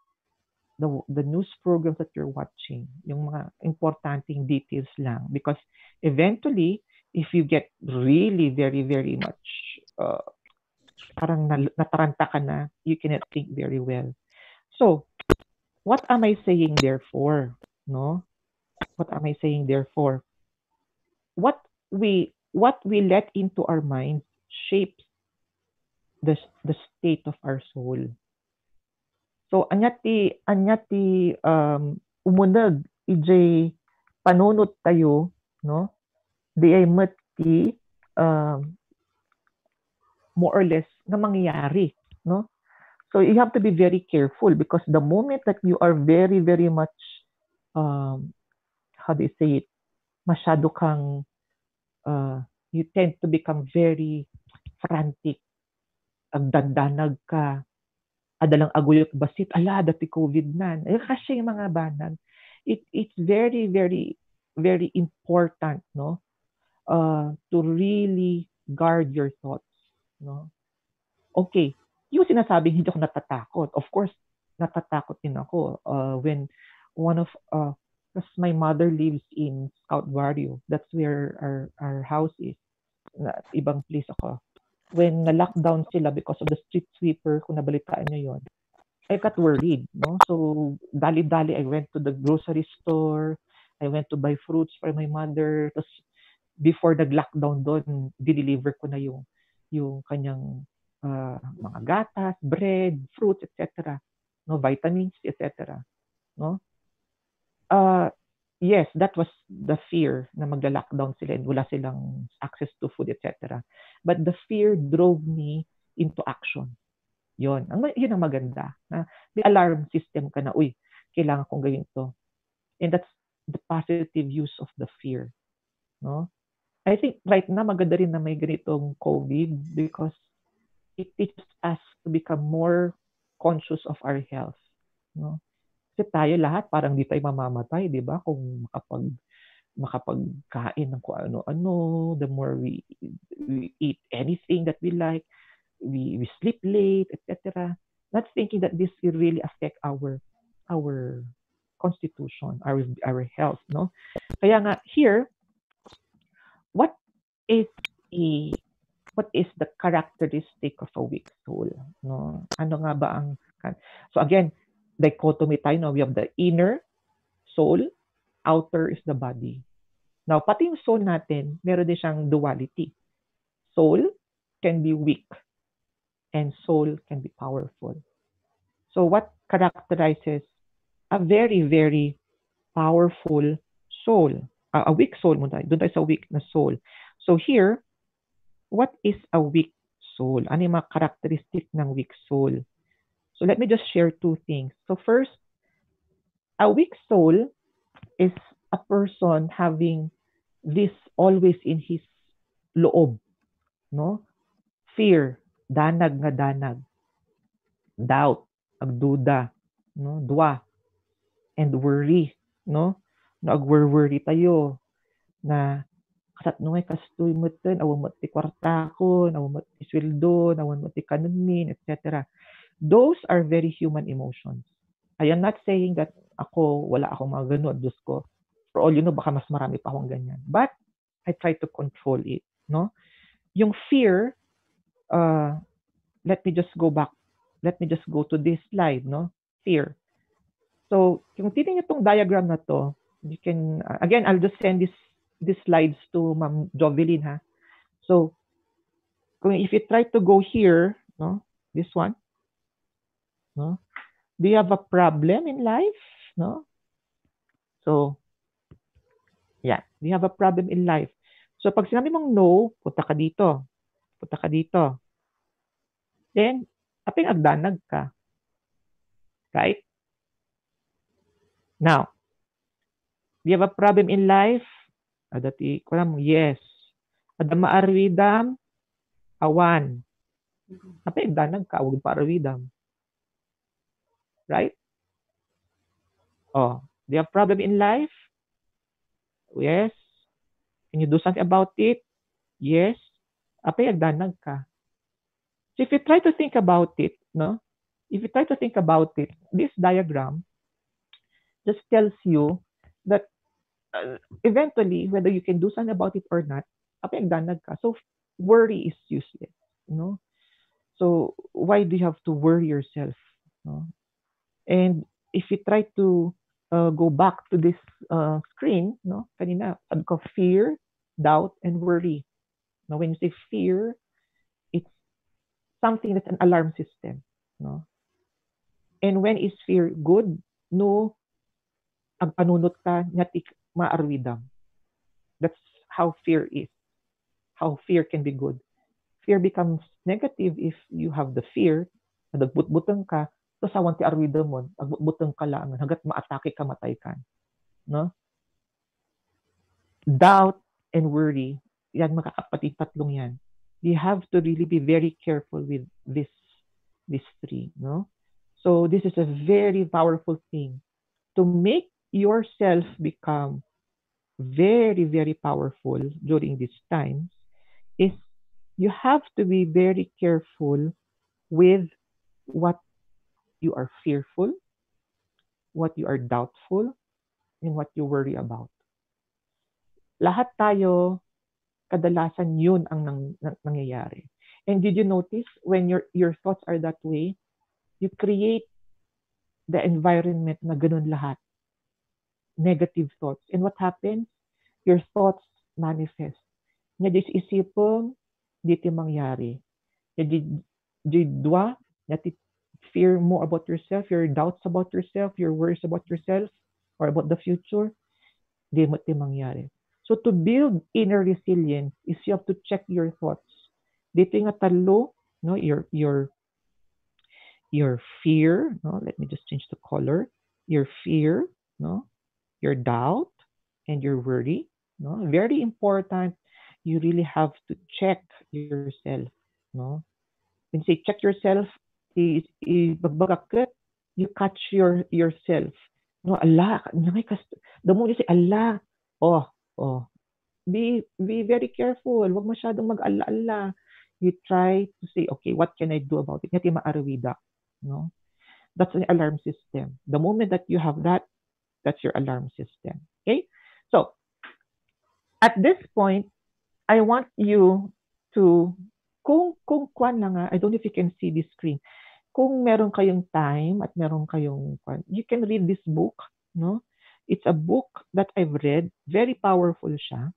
the the news programs that you're watching, yung mga importanteng details lang because eventually if you get really very very much uh, parang nataranta ka na, you cannot think very well. So, what am I saying therefore? No? What am I saying therefore? What we what we let into our minds shapes the the state of our soul. So anyati anyati um umunag ij panunot tayo no? Di ay mati um more or less nga mangyayari no? So you have to be very careful because the moment that you are very, very much, um, how do you say it, masyado kang, uh, you tend to become very frantic. Ang dandanag ka. Adalang aguyot basit. Ala, dati COVID na. Eh, kasi yung mga banag. It, it's very, very, very important, no? Uh, to really guard your thoughts, no? Okay, yung sinasabing hindi ako natatakot. Of course, natatakot din ako uh, when one of uh, because my mother lives in Scout Barrio. That's where our our house is. Na, ibang place ako. When na-lockdown sila because of the street sweeper, kung nabalitaan niyo yon, I got worried, no? So, dali-dali, I went to the grocery store. I went to buy fruits for my mother. Tapos, before nag-lockdown doon, deliver ko na yung yung kanyang uh, mga gatas, bread, fruits, etc. No, vitamins, etc. No? Uh, yes, that was the fear na magla-lockdown sila and wala silang access to food, etc. But the fear drove me into action. Yon, ang yun ang maganda. Na may alarm system ka na, uy, kailangan kong gawin to. And that's the positive use of the fear. No? I think right now maganda rin na may ganitong COVID because it teaches us to become more conscious of our health. No? Kasi tayo lahat parang di tayo mamamatay, di ba? Kung makapag makapagkain ng kung ano-ano, the more we, we eat anything that we like, we, we sleep late, etc. Not thinking that this will really affect our our constitution, our our health, no? Kaya nga here, what is a what is the characteristic of a weak soul no ano nga ba ang so again dichotomy tayo no we have the inner soul outer is the body now pati yung soul natin meron din siyang duality soul can be weak and soul can be powerful so what characterizes a very very powerful soul a weak soul tayo. Doon tayo sa weak na soul. So here, what is a weak soul? Ano yung mga characteristic ng weak soul? So let me just share two things. So first, a weak soul is a person having this always in his loob, no? Fear, danag nga danag. Doubt, agduda, no? Dwa, and worry, no? Nag-worry tayo na kasat nungay kastoy mo ten, awan mo ti kwarta ko, awan ti sweldo, ti kanunin, etc. Those are very human emotions. I am not saying that ako, wala akong mga ganun, Diyos ko. For all you know, baka mas marami pa akong ganyan. But, I try to control it, no? Yung fear, uh, let me just go back. Let me just go to this slide, no? Fear. So, kung titingnan itong diagram na to, you can, uh, again, I'll just send this these slides to Ma'am Jovelyn, ha? So, kung if you try to go here, no, this one, no, do you have a problem in life, no? So, yeah, do you have a problem in life? So, pag sinabi mong no, punta ka dito. Punta ka dito. Then, aping agdanag ka. Right? Now, do you have a problem in life? Adati, kulam, yes. Ada maarwidam, awan. Apa yung danag ka, huwag paarwidam. Right? Oh, you have problem in life? Yes. Can you do something about it? Yes. Apa yung danag ka? So if you try to think about it, no? If you try to think about it, this diagram just tells you that uh, eventually, whether you can do something about it or not, apagdanag ka. So, worry is useless, you know? So, why do you have to worry yourself? No? And if you try to uh, go back to this uh, screen, no? Kanina, sabi ko, fear, doubt, and worry. Now, when you say fear, it's something that's an alarm system, no? And when is fear good? No, ang panunot ka, nyati maarwidam. That's how fear is. How fear can be good. Fear becomes negative if you have the fear. nagbutbutang ka, to sa wanti arwida mo, agbutbutang ka lang, hanggat maatake ka, matay ka. No? Doubt and worry, yan magkakapatid tatlong yan. You have to really be very careful with this these three, no? So this is a very powerful thing to make yourself become very, very powerful during these times is you have to be very careful with what you are fearful, what you are doubtful, and what you worry about. Lahat tayo, kadalasan yun ang nang, nang, nangyayari. And did you notice when your your thoughts are that way, you create the environment na ganun lahat. Negative thoughts. And what happens? Your thoughts manifest. Nga dis isipon, di ti mangyari. Nga di, di dwa, nga ti fear more about yourself, your doubts about yourself, your worries about yourself, or about the future, di mo mangyari. So to build inner resilience is you have to check your thoughts. Dito nga talo, no, your your your fear, no, let me just change the color. Your fear, no, your doubt and your worry, no. Very important. You really have to check yourself, no. When you say check yourself, is bagbagakit, you catch your yourself. No, Allah, the moment you say Allah, oh, oh, be be very careful. Huwag masyadong mag-ala-ala. You try to say, okay, what can I do about it? Ngati maarawida. No? That's an alarm system. The moment that you have that, that's your alarm system. Okay? So, at this point, I want you to, kung, kung kwan lang nga, I don't know if you can see this screen. Kung meron kayong time at meron kayong, you can read this book, no? It's a book that I've read. Very powerful siya.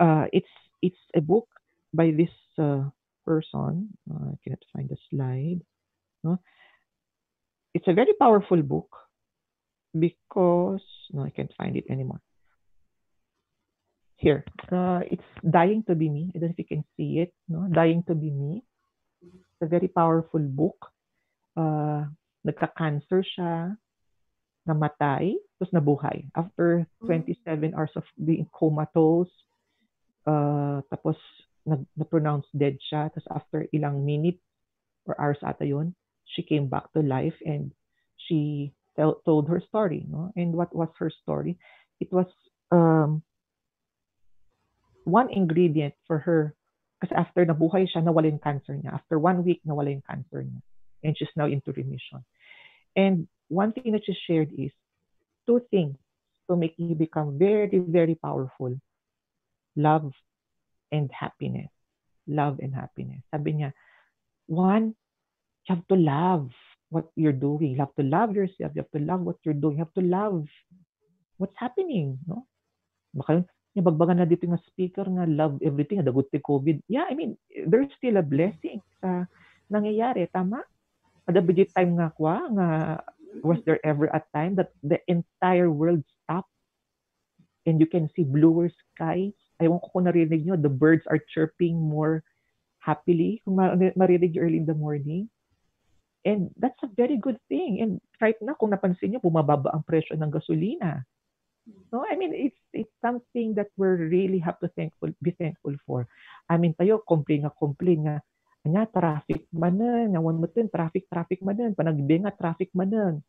Uh, it's it's a book by this uh, person. Uh, I cannot find the slide. No? It's a very powerful book because no, I can't find it anymore. Here, uh, it's Dying to Be Me. I don't know if you can see it. No, Dying to Be Me. It's a very powerful book. Uh, nagka-cancer siya, namatay, tapos nabuhay. After 27 hours of being comatose, uh, tapos nag, na-pronounce dead siya. Tapos after ilang minutes or hours ata yun, she came back to life and she tell, told her story. No? And what was her story? It was um, one ingredient for her kasi after nabuhay siya, nawala yung cancer niya. After one week, nawala yung cancer niya. And she's now into remission. And one thing that she shared is two things to make you become very, very powerful. Love and happiness. Love and happiness. Sabi niya, one, you have to love what you're doing. You have to love yourself. You have to love what you're doing. You have to love what's happening. No? Baka yung bagbagan na dito yung speaker nga, love everything, dagot ti COVID. Yeah, I mean, there's still a blessing sa nangyayari. Tama? Ada bigit time nga kwa, nga was there ever a time that the entire world stopped and you can see bluer skies? Ewan ko kung narinig nyo, the birds are chirping more happily kung marinig you early in the morning. And that's a very good thing. And right na, kung napansin nyo, bumababa ang presyo ng gasolina. No, I mean, it's it's something that we really have to thankful, be thankful for. I mean, tayo, complain nga, complain nga, anya, traffic manan, nga one mo traffic, traffic manan, panagbi nga, traffic manan.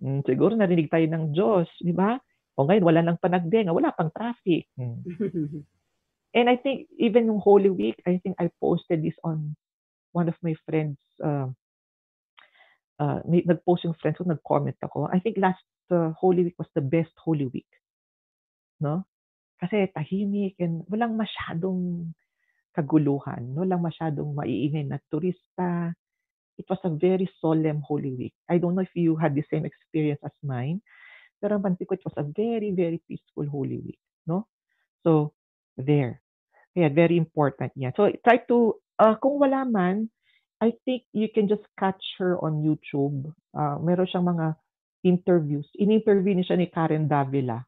Hmm, siguro narinig tayo ng Diyos, di ba? O ngayon, wala nang panagbi nga, wala pang traffic. Hmm. <laughs> And I think, even yung Holy Week, I think I posted this on one of my friends, uh, uh, may, nag-post yung friends ko, nag-comment ako. I think last uh, Holy Week was the best Holy Week. No? Kasi tahimik and walang masyadong kaguluhan, walang masyadong maiingay na turista. It was a very solemn Holy Week. I don't know if you had the same experience as mine, pero pansin ko, it was a very, very peaceful Holy Week. No? So, there. Yeah, very important yan. So, try to, uh, kung wala man, I think you can just catch her on YouTube. Uh, meron siyang mga interviews. In-interview niya siya ni Karen Davila.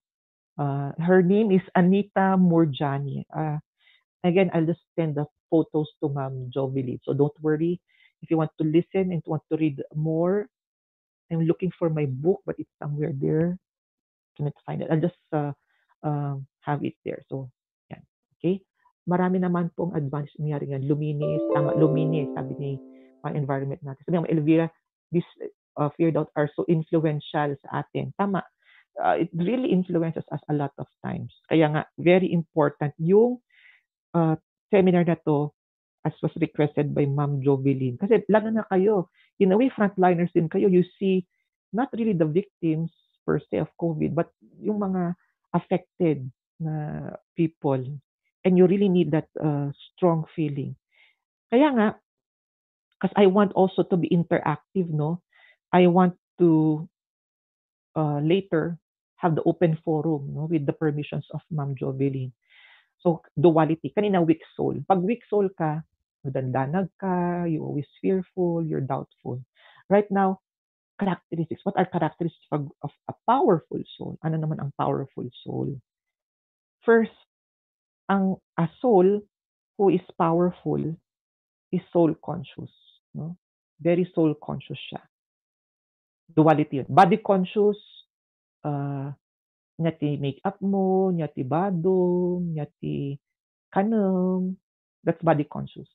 Uh, her name is Anita Morjani. Uh, again, I'll just send the photos to Ma'am Jovili. So don't worry. If you want to listen and want to read more, I'm looking for my book, but it's somewhere there. Cannot find it. I'll just uh, uh, have it there. So, yan. Okay? Marami naman pong advantage nangyari yan. Luminis, tama, luminis, sabi ni uh, environment natin. Sabi ng Elvira, this uh, fear doubt are so influential sa atin. Tama. Uh, it really influences us a lot of times. Kaya nga, very important yung uh, seminar na to as was requested by Ma'am Jovelyn. Kasi lalo na kayo, in a way, frontliners din kayo. You see, not really the victims per se of COVID, but yung mga affected na people. And you really need that uh, strong feeling. Kaya nga, because I want also to be interactive, no? I want to uh, later have the open forum no, with the permissions of Ma'am Jovelyn. So, duality. Kanina, weak soul. Pag weak soul ka, nadandanag ka, you always fearful, you're doubtful. Right now, characteristics. What are characteristics of a powerful soul? Ano naman ang powerful soul? First, ang a soul who is powerful is soul conscious. No? Very soul conscious siya. Duality yun. Body conscious, uh, nyati make-up mo, nyati badong, nyati kanam. That's body conscious.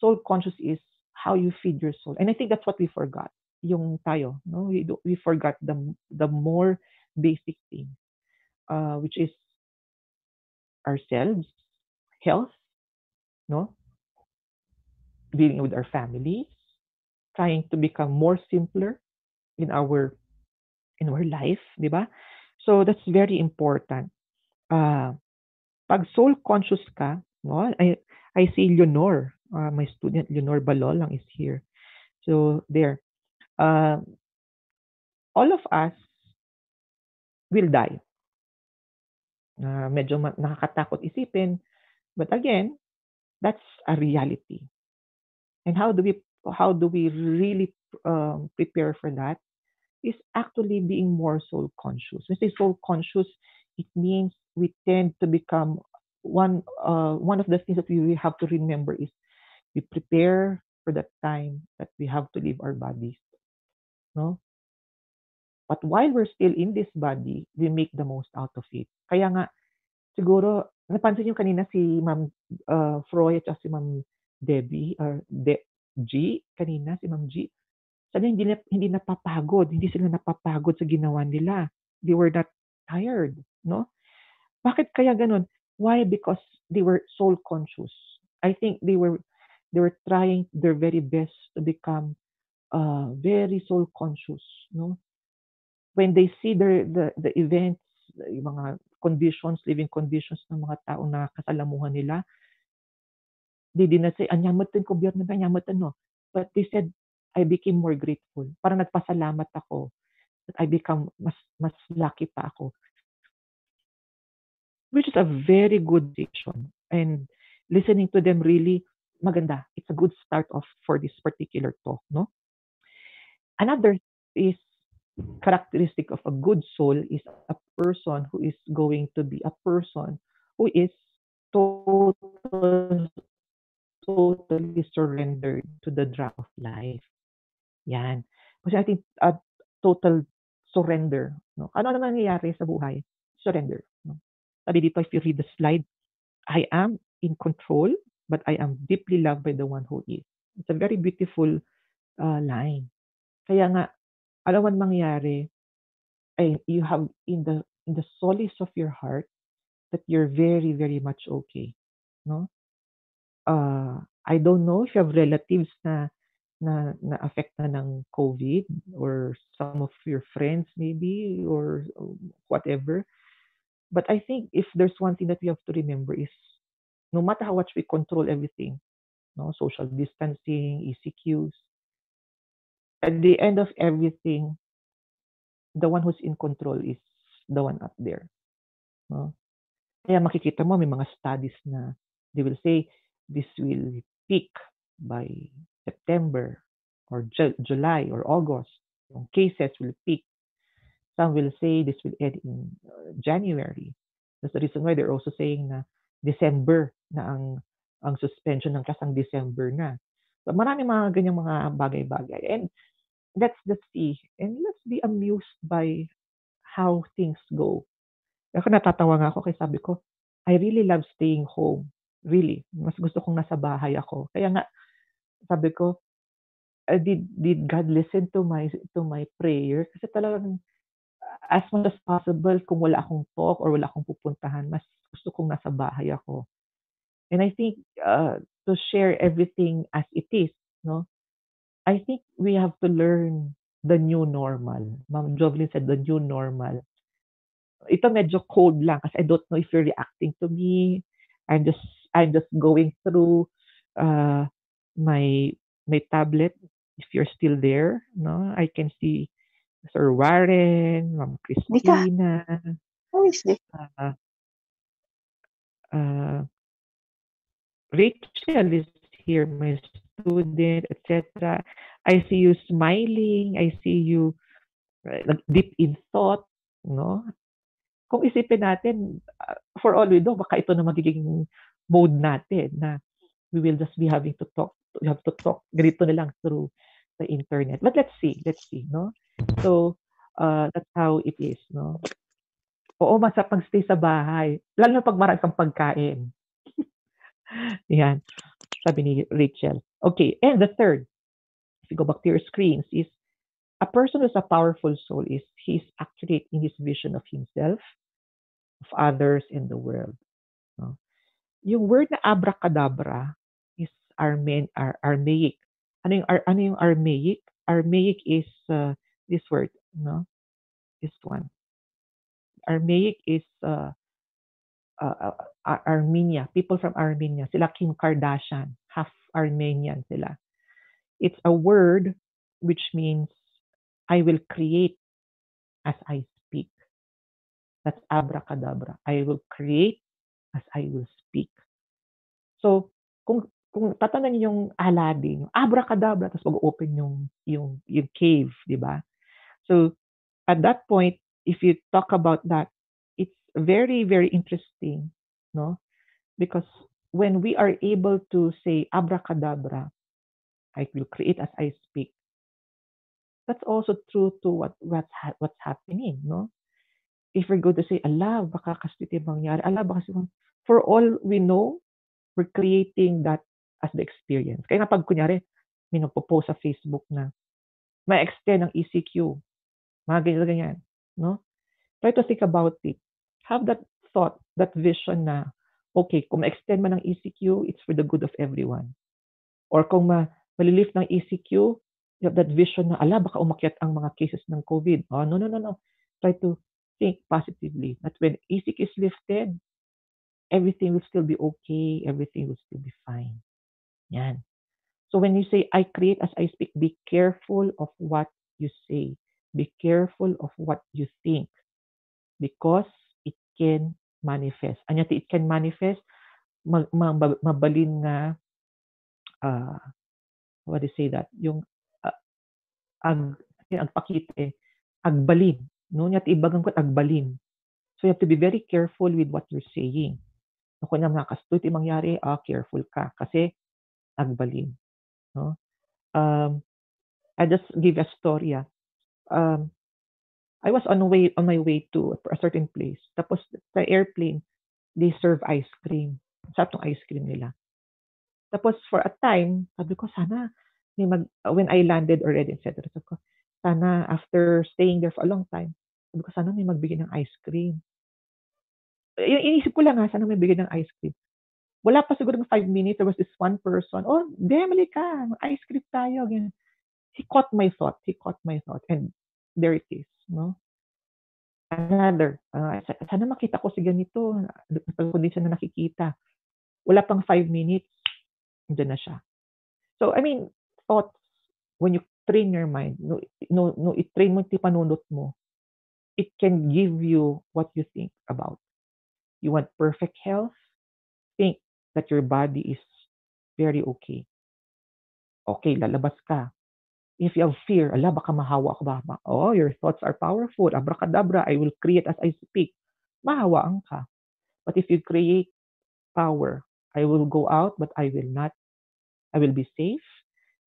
Soul conscious is how you feed your soul. And I think that's what we forgot. Yung tayo, no? We, do, we forgot the, the more basic thing, uh, which is ourselves, health, no? Dealing with our families, trying to become more simpler in our in our life, di ba? So that's very important. Uh, pag soul conscious ka, no? I I see Leonor, uh, my student Leonor Balolang is here. So there, uh, all of us will die. Uh, medyo nakakatakot isipin, but again, that's a reality. And how do we how do we really um, prepare for that? Is actually being more soul conscious. When I say soul conscious, it means we tend to become one uh, one of the things that we have to remember is we prepare for that time that we have to leave our bodies. No? But while we're still in this body, we make the most out of it. Kaya nga, siguro, napansin nyo kanina si Ma'am uh, Froy at si Ma'am Debbie, or De G, kanina si Ma'am G, sana hindi, hindi napapagod, hindi sila napapagod sa ginawa nila. They were not tired, no? Bakit kaya ganun? Why? Because they were soul conscious. I think they were they were trying their very best to become uh, very soul conscious, no? When they see the the, the events, yung mga conditions, living conditions ng mga tao na kasalamuhan nila, they did not say, anyamatan ko, biyar na anyamatan no. But they said, I became more grateful. Parang nagpasalamat ako. That I become, mas, mas lucky pa ako. Which is a very good decision. And listening to them really, maganda. It's a good start off for this particular talk, no? Another is characteristic of a good soul is a person who is going to be a person who is total, totally surrendered to the drama of life. Yan. Kasi I a total surrender. No? Ano na nangyayari sa buhay? Surrender. No? Sabi dito, if you read the slide, I am in control, but I am deeply loved by the one who is. It's a very beautiful uh, line. Kaya nga, alam mo mangyari, ay you have in the in the solace of your heart that you're very very much okay no uh I don't know if you have relatives na na na affect na ng COVID or some of your friends maybe or whatever but I think if there's one thing that we have to remember is no matter how much we control everything no social distancing ECQs at the end of everything the one who's in control is the one up there. No? Kaya makikita mo may mga studies na they will say this will peak by September or Ju- July or August. Yung cases will peak. Some will say this will end in uh, January. That's the reason why they're also saying na December na ang ang suspension ng class ang December na. So, marami mga ganyang mga bagay-bagay. And let's just see. And let's be amused by how things go. Ako natatawa nga ako kaya sabi ko, I really love staying home. Really. Mas gusto kong nasa bahay ako. Kaya nga, sabi ko, did did God listen to my to my prayer? Kasi talagang as much as possible kung wala akong talk or wala akong pupuntahan, mas gusto kong nasa bahay ako. And I think uh, to share everything as it is, no? I think we have to learn the new normal. Ma'am Jovelyn said the new normal. Ito medyo cold lang kasi I don't know if you're reacting to me. I'm just I'm just going through uh, my my tablet. If you're still there, no, I can see Sir Warren, Ma'am Christina. Who is this? Uh, uh, Rachel is here, my student, etc. I see you smiling. I see you uh, deep in thought, no? Kung isipin natin, uh, for all we know, baka ito na magiging mode natin na we will just be having to talk, we have to talk ganito na lang through the internet. But let's see, let's see, no? So, uh, that's how it is, no? Oo, masarap mag-stay sa bahay. Lalo na pag marami kang pagkain. <laughs> Yan, sabi ni Rachel. Okay, and the third, if you go back to your screens, is a person who's a powerful soul is he's accurate in his vision of himself, of others, and the world. No? Yung word na abracadabra Armen, Ar, Armaic. Ano yung, Ar, ano yung Armaic? Armaic is uh, this word, no? This one. Armaic is uh, uh, Armenia, people from Armenia. Sila Kim Kardashian, half Armenian sila. It's a word which means I will create as I speak. That's abracadabra. I will create as I will speak. So, kung kung tatanungin niyo yung Aladdin, abracadabra, tapos mag-open yung, yung, yung cave, di ba? So, at that point, if you talk about that, it's very, very interesting, no? Because when we are able to say abracadabra, I will create as I speak. That's also true to what what's ha- what's happening, no? If we're going to say, Allah, baka kasi ito mangyari. Allah, baka kasi, for all we know, we're creating that as the experience. Kaya nga pag kunyari, may nagpo-post sa Facebook na may extend ng ECQ, mga ganyan, ganyan, no? Try to think about it. Have that thought, that vision na, okay, kung ma-extend man ng ECQ, it's for the good of everyone. Or kung ma malilift ng ECQ, you have that vision na, ala, baka umakyat ang mga cases ng COVID. Oh, no, no, no, no. Try to think positively that when ECQ is lifted, everything will still be okay, everything will still be fine. Yan. So when you say, I create as I speak, be careful of what you say. Be careful of what you think. Because it can manifest. Anya it can manifest, mag, mabalin nga, uh, what do you say that? Yung, uh, ag, yung agpakite, agbalin. No? Nya ibagang ko agbalin. So you have to be very careful with what you're saying. Kung na nakastut mangyari, ah, careful ka. Kasi agbalin. No? Um, I just give a story. Ah. Um, I was on way on my way to a certain place. Tapos sa airplane, they serve ice cream. Sarap ng ice cream nila. Tapos for a time, sabi ko sana may mag, when I landed already, etc. Sabi ko, sana after staying there for a long time, sabi ko sana may magbigay ng ice cream. Inisip ko lang ha, sana may bigay ng ice cream. Wala pa siguro ng five minutes, there was this one person, oh, demali ka, ice cream tayo. Ganyan. He caught my thought. He caught my thought. And there it is. No? Another, uh, sana makita ko si ganito. Kundi siya na nakikita. Wala pang five minutes, andyan na siya. So, I mean, thoughts, when you train your mind, no, no, no i-train mo yung panunot mo, it can give you what you think about. You want perfect health? Think that your body is very okay. Okay, lalabas ka. If you have fear, ala, baka mahawa ako ba? Oh, your thoughts are powerful. Abracadabra, I will create as I speak. Mahawaan ka. But if you create power, I will go out, but I will not. I will be safe.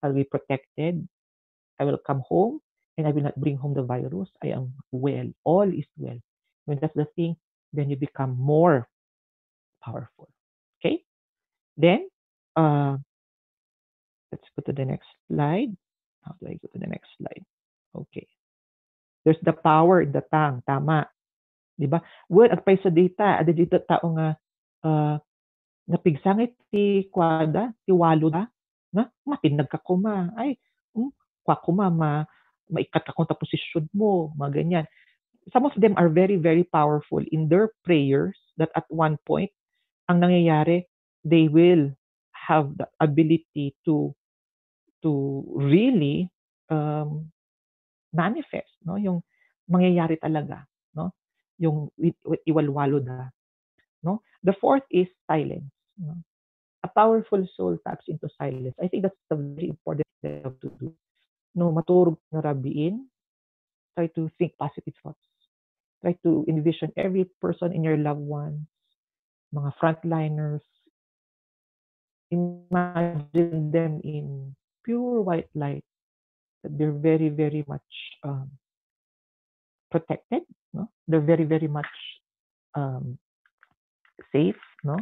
I'll be protected. I will come home and I will not bring home the virus. I am well. All is well. When that's the thing, then you become more powerful. Okay? Then, uh, let's go to the next slide. How do I go to the next slide? Okay. There's the power in the tongue. Tama. Di ba? Well, agpay sa data. Ada dito tao nga uh, napigsangit ti kwada, ti walo da, na matinag ka kuma. Ay, um, kwa kuma, ma, maikat akong ta posisyon mo, mga ganyan. Some of them are very, very powerful in their prayers that at one point, ang nangyayari, they will have the ability to to really um, manifest, no? Yung mangyayari talaga, no? Yung iwalwalo na, no? The fourth is silence. No? A powerful soul taps into silence. I think that's the very important thing to do. No, maturog na rabiin. Try to think positive thoughts. Try to envision every person in your loved ones, mga frontliners. Imagine them in pure white light. That they're very, very much um, protected. No? They're very, very much um, safe. No?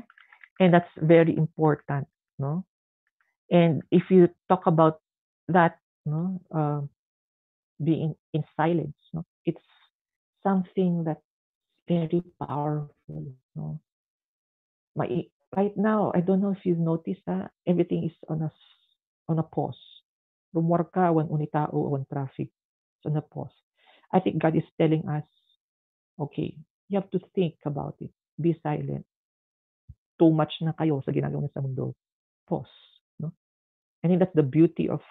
And that's very important. No? And if you talk about that, no, uh, being in silence, no, it's something that's very powerful. No? My, right now, I don't know if you've noticed that everything is on a on a pause. Rumor ka, wan unitao, wan traffic. It's on a pause. I think God is telling us, okay, you have to think about it. Be silent. Too much na kayo sa ginagawa sa mundo. Pause. No? I think that's the beauty of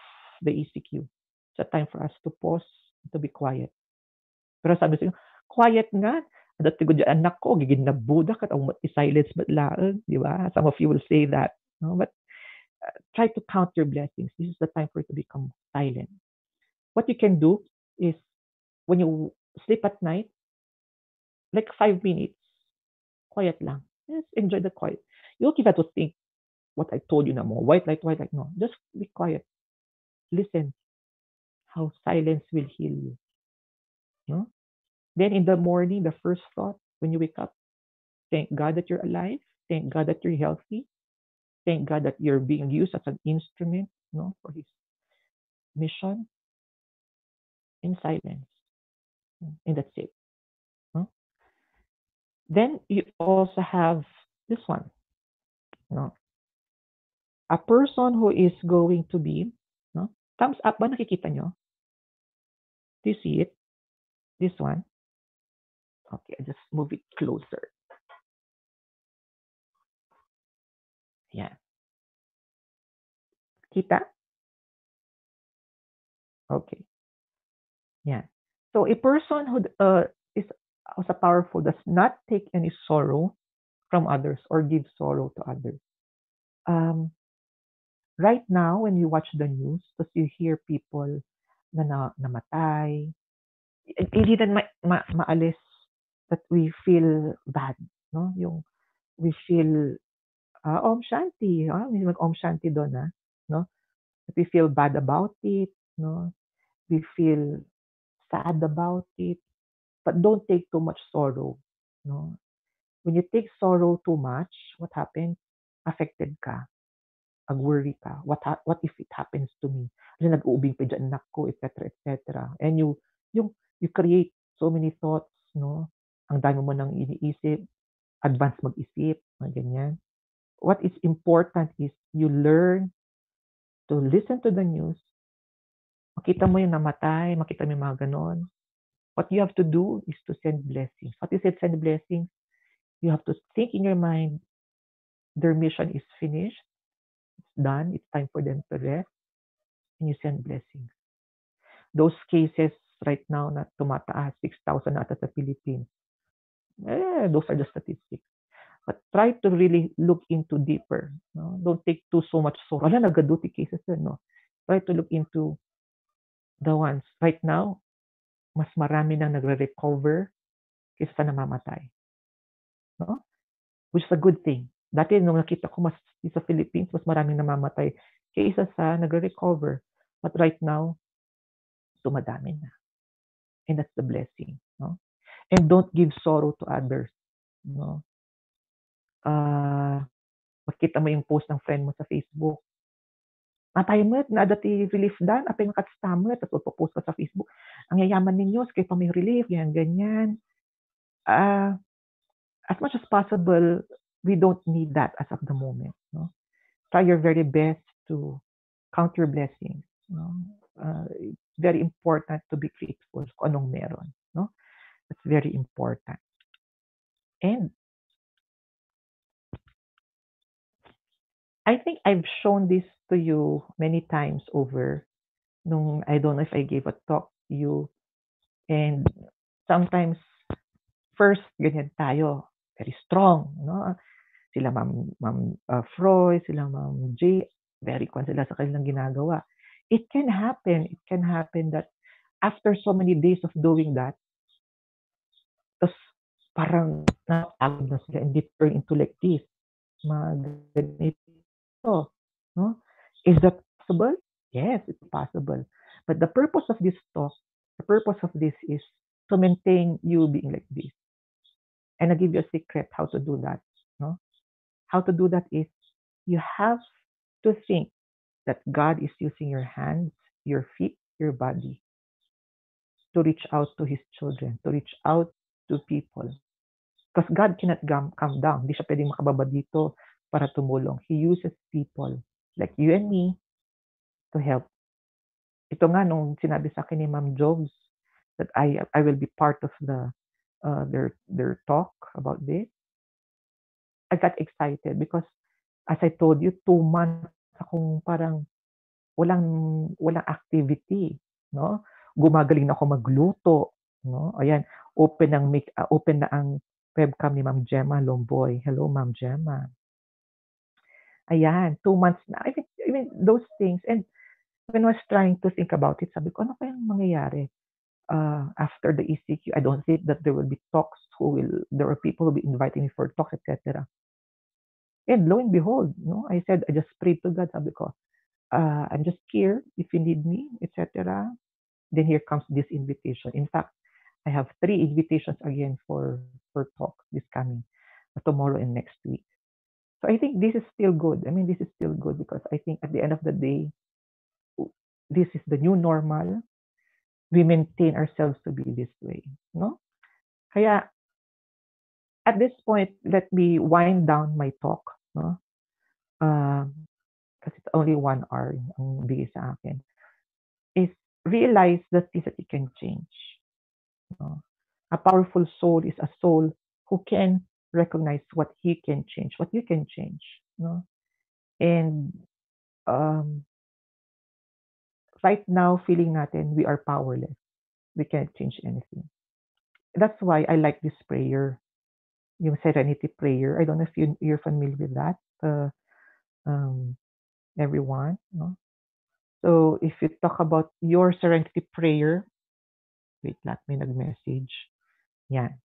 the ECQ. It's a time for us to pause, to be quiet. Pero sabi sa quiet nga. Dati ko dyan, anak ko, gigin na Buddha kat ang silence but laan. Di ba? Some of you will say that. No? But uh, try to count your blessings. This is the time for it to become silent. What you can do is when you sleep at night, like five minutes, quiet lang. Just enjoy the quiet. You don't have to think what I told you na more. White light, white light. No, just be quiet. Listen how silence will heal you. No? Then in the morning, the first thought when you wake up, thank God that you're alive. Thank God that you're healthy. Thank God that you're being used as an instrument no, for His mission in silence. And that's it. No? Then you also have this one. No? A person who is going to be, no? thumbs up ba nakikita nyo? Do you see it? This one? Okay, I just move it closer. Yeah. Kita? Okay. Yeah. So a person who uh, is also powerful does not take any sorrow from others or give sorrow to others. Um, right now, when you watch the news, because you hear people na, na namatay, hindi din ma, ma, maalis that we feel bad, no? Yung we feel uh, Om Shanti, ah, may mag Om Shanti doon, ah, no? That we feel bad about it, no? We feel sad about it, but don't take too much sorrow, no? When you take sorrow too much, what happens? Affected ka. Ag-worry ka. What ha- what if it happens to me? Kasi nag-uubing pa dyan anak ko, etc., etc. And you, yung, you create so many thoughts, no? Ang dami mo nang iniisip, advance mag-isip, mga ganyan. What is important is you learn to listen to the news. Makita mo yung namatay, makita mo yung mga ganon. What you have to do is to send blessings. What is it, send blessings? You have to think in your mind, their mission is finished. It's done. It's time for them to rest. And you send blessings. Those cases right now na tumataas, 6,000 na ata sa Philippines. Eh, those are the statistics. But try to really look into deeper. No? Don't take too so much sorrow. Ala, nagaduty cases din, no? Try to look into the ones. Right now, mas marami nang nagre-recover kaysa sa namamatay. No? Which is a good thing. Dati nung nakita ko mas sa Philippines, mas maraming namamatay Kaysa sa nagre-recover. But right now, dumadami na. And that's the blessing. No? And don't give sorrow to others. No? Ah, makita mo yung post ng friend mo sa Facebook. Matay mo, na dati relief dan, apay makatstamer, tapos post ka sa Facebook. Ang yayaman ninyo, kay pa may relief, yan, ganyan. Ah, as much as possible, we don't need that as of the moment. No? Try your very best to count your blessings. No? Uh, very important to be grateful kung anong meron. No? That's very important. And I think I've shown this to you many times over. Nung, I don't know if I gave a talk to you. And sometimes, first, ganyan tayo. Very strong. No? Sila Ma'am, Ma'am uh, Froy, sila Ma'am J, very kwan sila sa kanilang ginagawa. It can happen. It can happen that after so many days of doing that, parang napagod na sila and they turn into like this. Mga. No? Is that possible? Yes, it's possible. But the purpose of this talk, the purpose of this is to maintain you being like this. And I'll give you a secret how to do that. No? How to do that is you have to think that God is using your hands, your feet, your body to reach out to His children, to reach out to people. Because God cannot come, down. Hindi siya pwedeng makababa dito para tumulong. He uses people like you and me to help. Ito nga nung sinabi sa akin ni Ma'am Jobs that I I will be part of the uh, their their talk about this. I got excited because as I told you, two months akong parang walang walang activity, no? Gumagaling na ako magluto, no? Ayan, open ang make uh, open na ang webcam ni Ma'am Gemma Lomboy. Hello, Ma'am Gemma. Ayan, two months na. I mean, I mean, those things. And when I was trying to think about it, sabi ko, ano kayang mangyayari? Uh, after the ECQ, I don't think that there will be talks who will, there are people who will be inviting me for talks, etc. And lo and behold, no, I said, I just prayed to God, sabi ko, uh, I'm just here if you need me, etc. Then here comes this invitation. In fact, I have three invitations again for, for talks this coming, uh, tomorrow and next week. So I think this is still good. I mean, this is still good because I think at the end of the day, this is the new normal. We maintain ourselves to be this way, no? Kaya, at this point, let me wind down my talk, no? Um, kasi it's only one hour ang bigay. Is realize the things that you can change. No? A powerful soul is a soul who can recognize what he can change, what you can change. No? And um, right now, feeling natin, we are powerless. We can't change anything. That's why I like this prayer, yung serenity prayer. I don't know if you, you're familiar with that, uh, um, everyone. No? So if you talk about your serenity prayer, wait lang, may nag-message. Yan.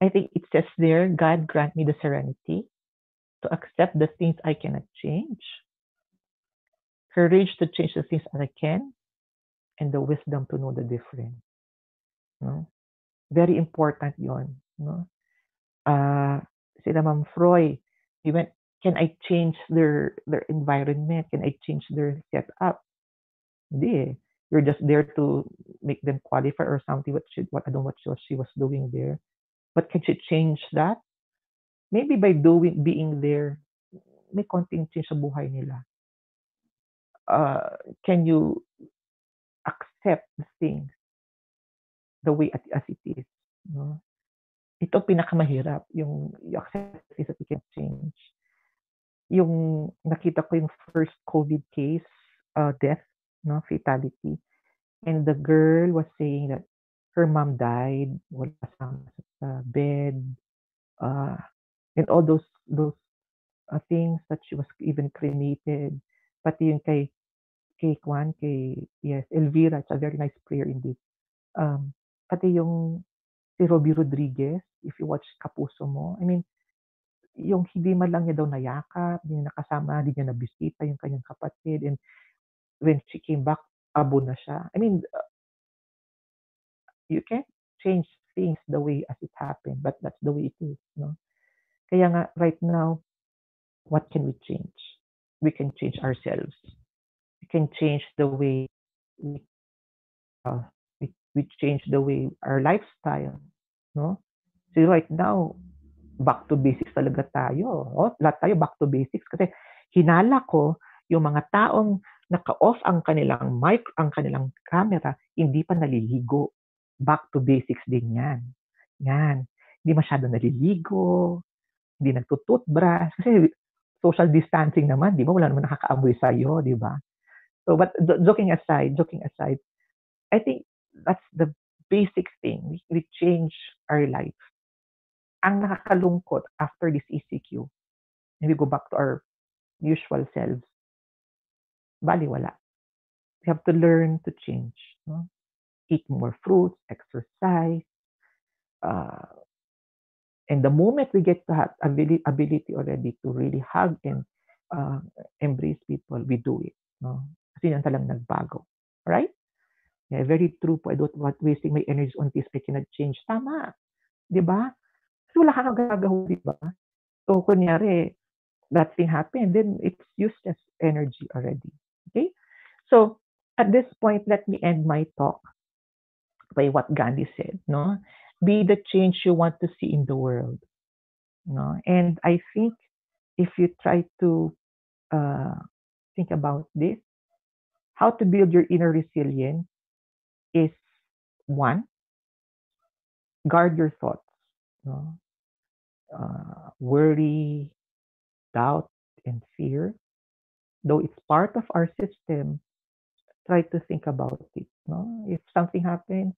I think it says there, God grant me the serenity to accept the things I cannot change, courage to change the things that I can, and the wisdom to know the difference. No? Very important yon. No? Uh, sila Ma'am Froy, he went, can I change their their environment? Can I change their setup? Hindi eh. You're just there to make them qualify or something. What she, what I don't know what she, was doing there. But can she change that? Maybe by doing being there, may konting change sa buhay nila. Uh, can you accept the things the way as, as it is? No? Ito pinakamahirap, yung you accept things that you can change. Yung nakita ko yung first COVID case, uh, death, no, fatality. And the girl was saying that her mom died, wala kasama sa bed, uh, and all those those uh, things that she was even cremated. Pati yung kay kay Kwan, kay yes, Elvira, it's a very nice prayer indeed. Um, pati yung si Robbie Rodriguez, if you watch Kapuso Mo, I mean, yung hindi man lang niya daw nayakap, hindi niya nakasama, hindi niya nabisita yung kanyang kapatid. And when she came back, abo na siya. I mean, uh, you can't change things the way as it happened, but that's the way it is. No? Kaya nga, right now, what can we change? We can change ourselves. We can change the way we, uh, we, we change the way our lifestyle. No? So right now, back to basics talaga tayo. Oh, lahat tayo back to basics kasi hinala ko yung mga taong naka-off ang kanilang mic, ang kanilang camera, hindi pa naliligo. Back to basics din yan. Yan. Hindi masyado naliligo, hindi nagtututbrush. Kasi social distancing naman, di ba? Wala naman nakakaamoy sa'yo, di ba? So, but joking aside, joking aside, I think that's the basic thing. We, we change our life ang nakakalungkot after this ECQ, and we go back to our usual selves, baliwala. We have to learn to change. No? Eat more fruits, exercise. Uh, and the moment we get to have ability, ability already to really hug and uh, embrace people, we do it. No? Kasi yan talagang nagbago. Right? Yeah, very true po. I don't want wasting my energy on this. I cannot change. Tama. Di ba? Kasi wala kang di ba? So, kunyari, that thing happened, then it's useless energy already. So, at this point, let me end my talk by what Gandhi said, no? Be the change you want to see in the world. No? And I think if you try to uh, think about this, how to build your inner resilience is one, guard your thoughts. No? uh, worry, doubt, and fear, though it's part of our system, try to think about it. No? If something happens,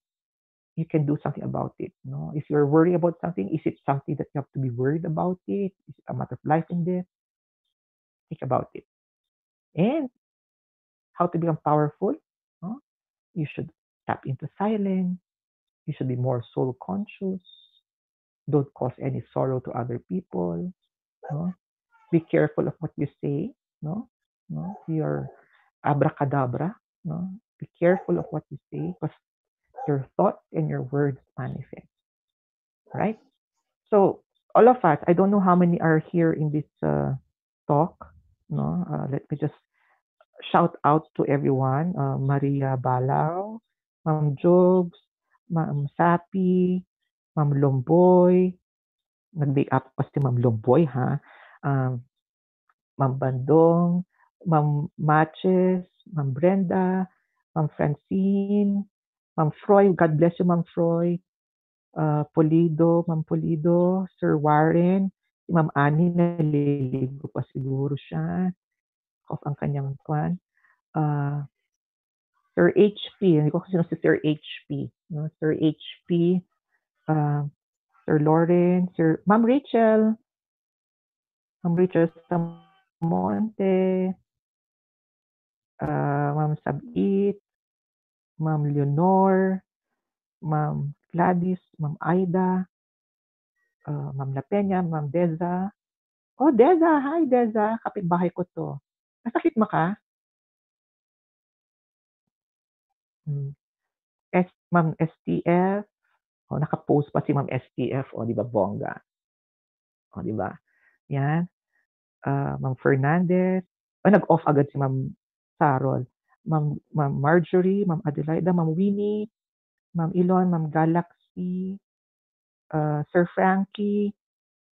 you can do something about it. No? If you're worried about something, is it something that you have to be worried about it? Is it a matter of life and death? Think about it. And how to become powerful? No? You should tap into silence. You should be more soul conscious don't cause any sorrow to other people no be careful of what you say no no your abracadabra no? Be careful of what you say because your thoughts and your words manifest right? So all of us i don't know how many are here in this uh, talk no? Uh, let me just shout out to everyone. Uh, maria balao ma'am jobs ma'am sapi Ma'am Lomboy, nag-make up pa si Ma'am Lomboy ha. Um, Ma'am Bandong, Ma'am Matches, Ma'am Brenda, Ma'am Francine, Ma'am Froy, God bless you Ma'am Froy, uh, Polido, Ma'am Polido, Sir Warren, si Ma'am Annie, naliligo pa siguro siya. Off ang kanyang kwan. Uh, Sir HP, hindi ko kasi si Sir HP. No? Sir HP, uh, Sir Lauren, Sir Ma'am Rachel, Ma'am Rachel Samonte, uh, Ma'am Sabit, Ma'am Leonor, Ma'am Gladys, Ma'am Aida, uh, Ma'am La Peña, Ma'am Deza. Oh, Deza. Hi, Deza. Kapitbahay ko to. Nasakit mo ka? Hmm. S, Ma'am STF, Oh, naka-post pa si Ma'am STF, o, oh, di ba, bongga. O, oh, di ba? Yan. Uh, Ma'am Fernandez. Oh, nag-off agad si Ma'am Sarol. Ma'am, Ma'am Marjorie, Ma'am Adelaida, Ma'am Winnie, Ma'am Ilon, Ma'am Galaxy, uh, Sir Frankie.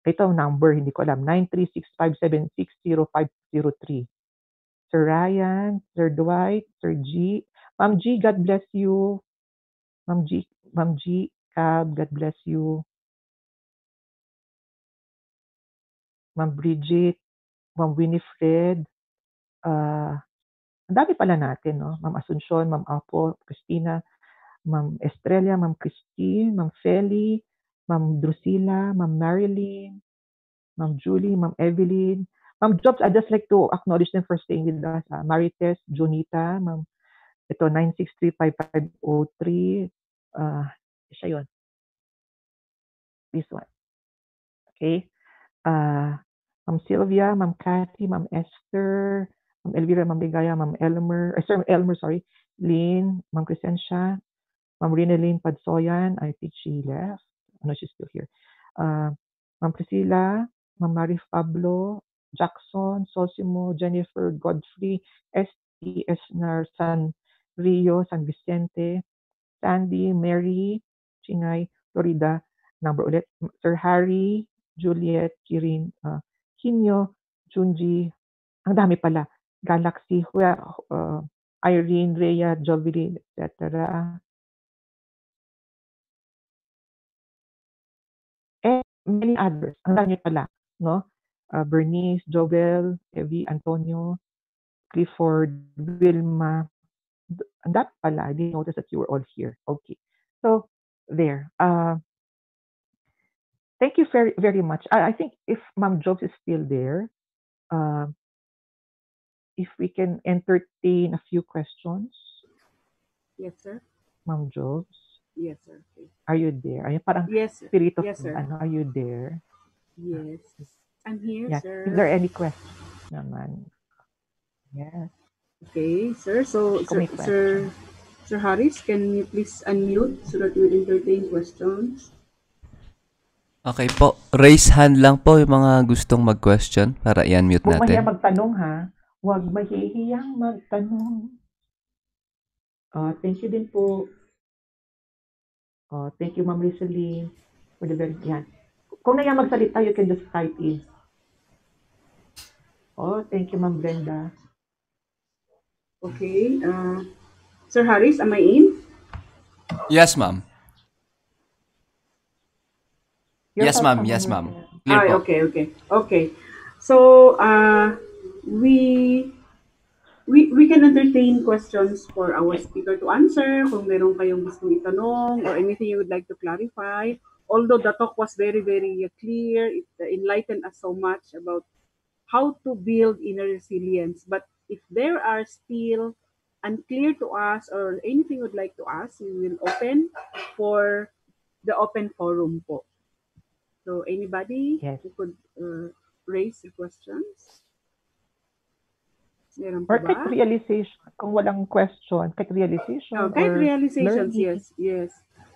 Ito ang number, hindi ko alam. 93657600503. Sir Ryan, Sir Dwight, Sir G. Ma'am G, God bless you. Ma'am G, Ma'am G, Cab, God bless you. Ma'am Bridget, Ma'am Winifred, uh, dami pala natin, no? Ma'am Asuncion, Ma'am Apo, Christina, Ma'am Estrella, Ma'am Christine, Ma'am Feli, Ma'am Drusilla, Ma'am Marilyn, Ma'am Julie, Ma'am Evelyn, Ma'am Jobs, I'd just like to acknowledge them for staying with us. Uh, Marites, Junita, Ma'am, ito, 9635503, uh, siya yun. This one. Okay? uh, Ma'am Sylvia, Ma'am Cathy, Ma'am Esther, Ma'am Elvira, Ma'am Ma'am Elmer, uh, sorry, Elmer, sorry, Lynn, Ma'am Crescencia, Ma'am Rinalyn Padsoyan, I think she left. No, she's still here. Uh, Ma'am Priscilla, Ma'am Marif Pablo, Jackson, Sosimo, Jennifer, Godfrey, S.T. Esnar, San Rio, San Vicente, Sandy, Mary, Chingay, Florida, number ulit, Sir Harry, Juliet, Kirin, uh, Kinyo, Junji, ang dami pala, Galaxy, Hua, uh, Irene, Rhea, Jovelyn, etc. And many others. Ang pala, no? Uh, Bernice, Jovel, Evie, Antonio, Clifford, Wilma. D- That pala, I didn't notice that you were all here. Okay. So, there. Uh, thank you very, very much. I, I think if Ma'am Jobs is still there, uh, if we can entertain a few questions, Yes, sir. Ma'am Jobs, Yes, sir. Okay. are you there? Ay, parang Yes, sir. spirit of Yes, sir. ano, are you there? Yes. I'm here, Yeah. sir. Is there any questions naman? Yes. Okay, sir. So, sir, sir, sir Harris, can you please unmute so that we entertain questions? Okay po. Raise hand lang po yung mga gustong mag-question para i-unmute Huwag mahiya natin. magtanong ha. Huwag mahihiyang magtanong. Uh, thank you din po. Uh, thank you, Ma'am Rizalyn, for the very, yan. Kung naiya magsalita, you can just type in. Oh, thank you, Ma'am Brenda. Okay. Uh, sir Harris, am I in? Yes, ma'am. Yes, ma'am. Yes, Ma'am Ah, po. okay, okay. Okay. So, uh, we we we can entertain questions for our speaker to answer kung meron kayong gustong itanong or anything you would like to clarify. Although the talk was very, very clear, it enlightened us so much about how to build inner resilience. But if there are still unclear to us or anything you would like to ask, we will open for the open forum po. So anybody Yes. who could uh, raise questions? Meron Or pa kahit ba? realization, kung walang question, kahit realization Oh, kahit realizations, learning. yes, yes.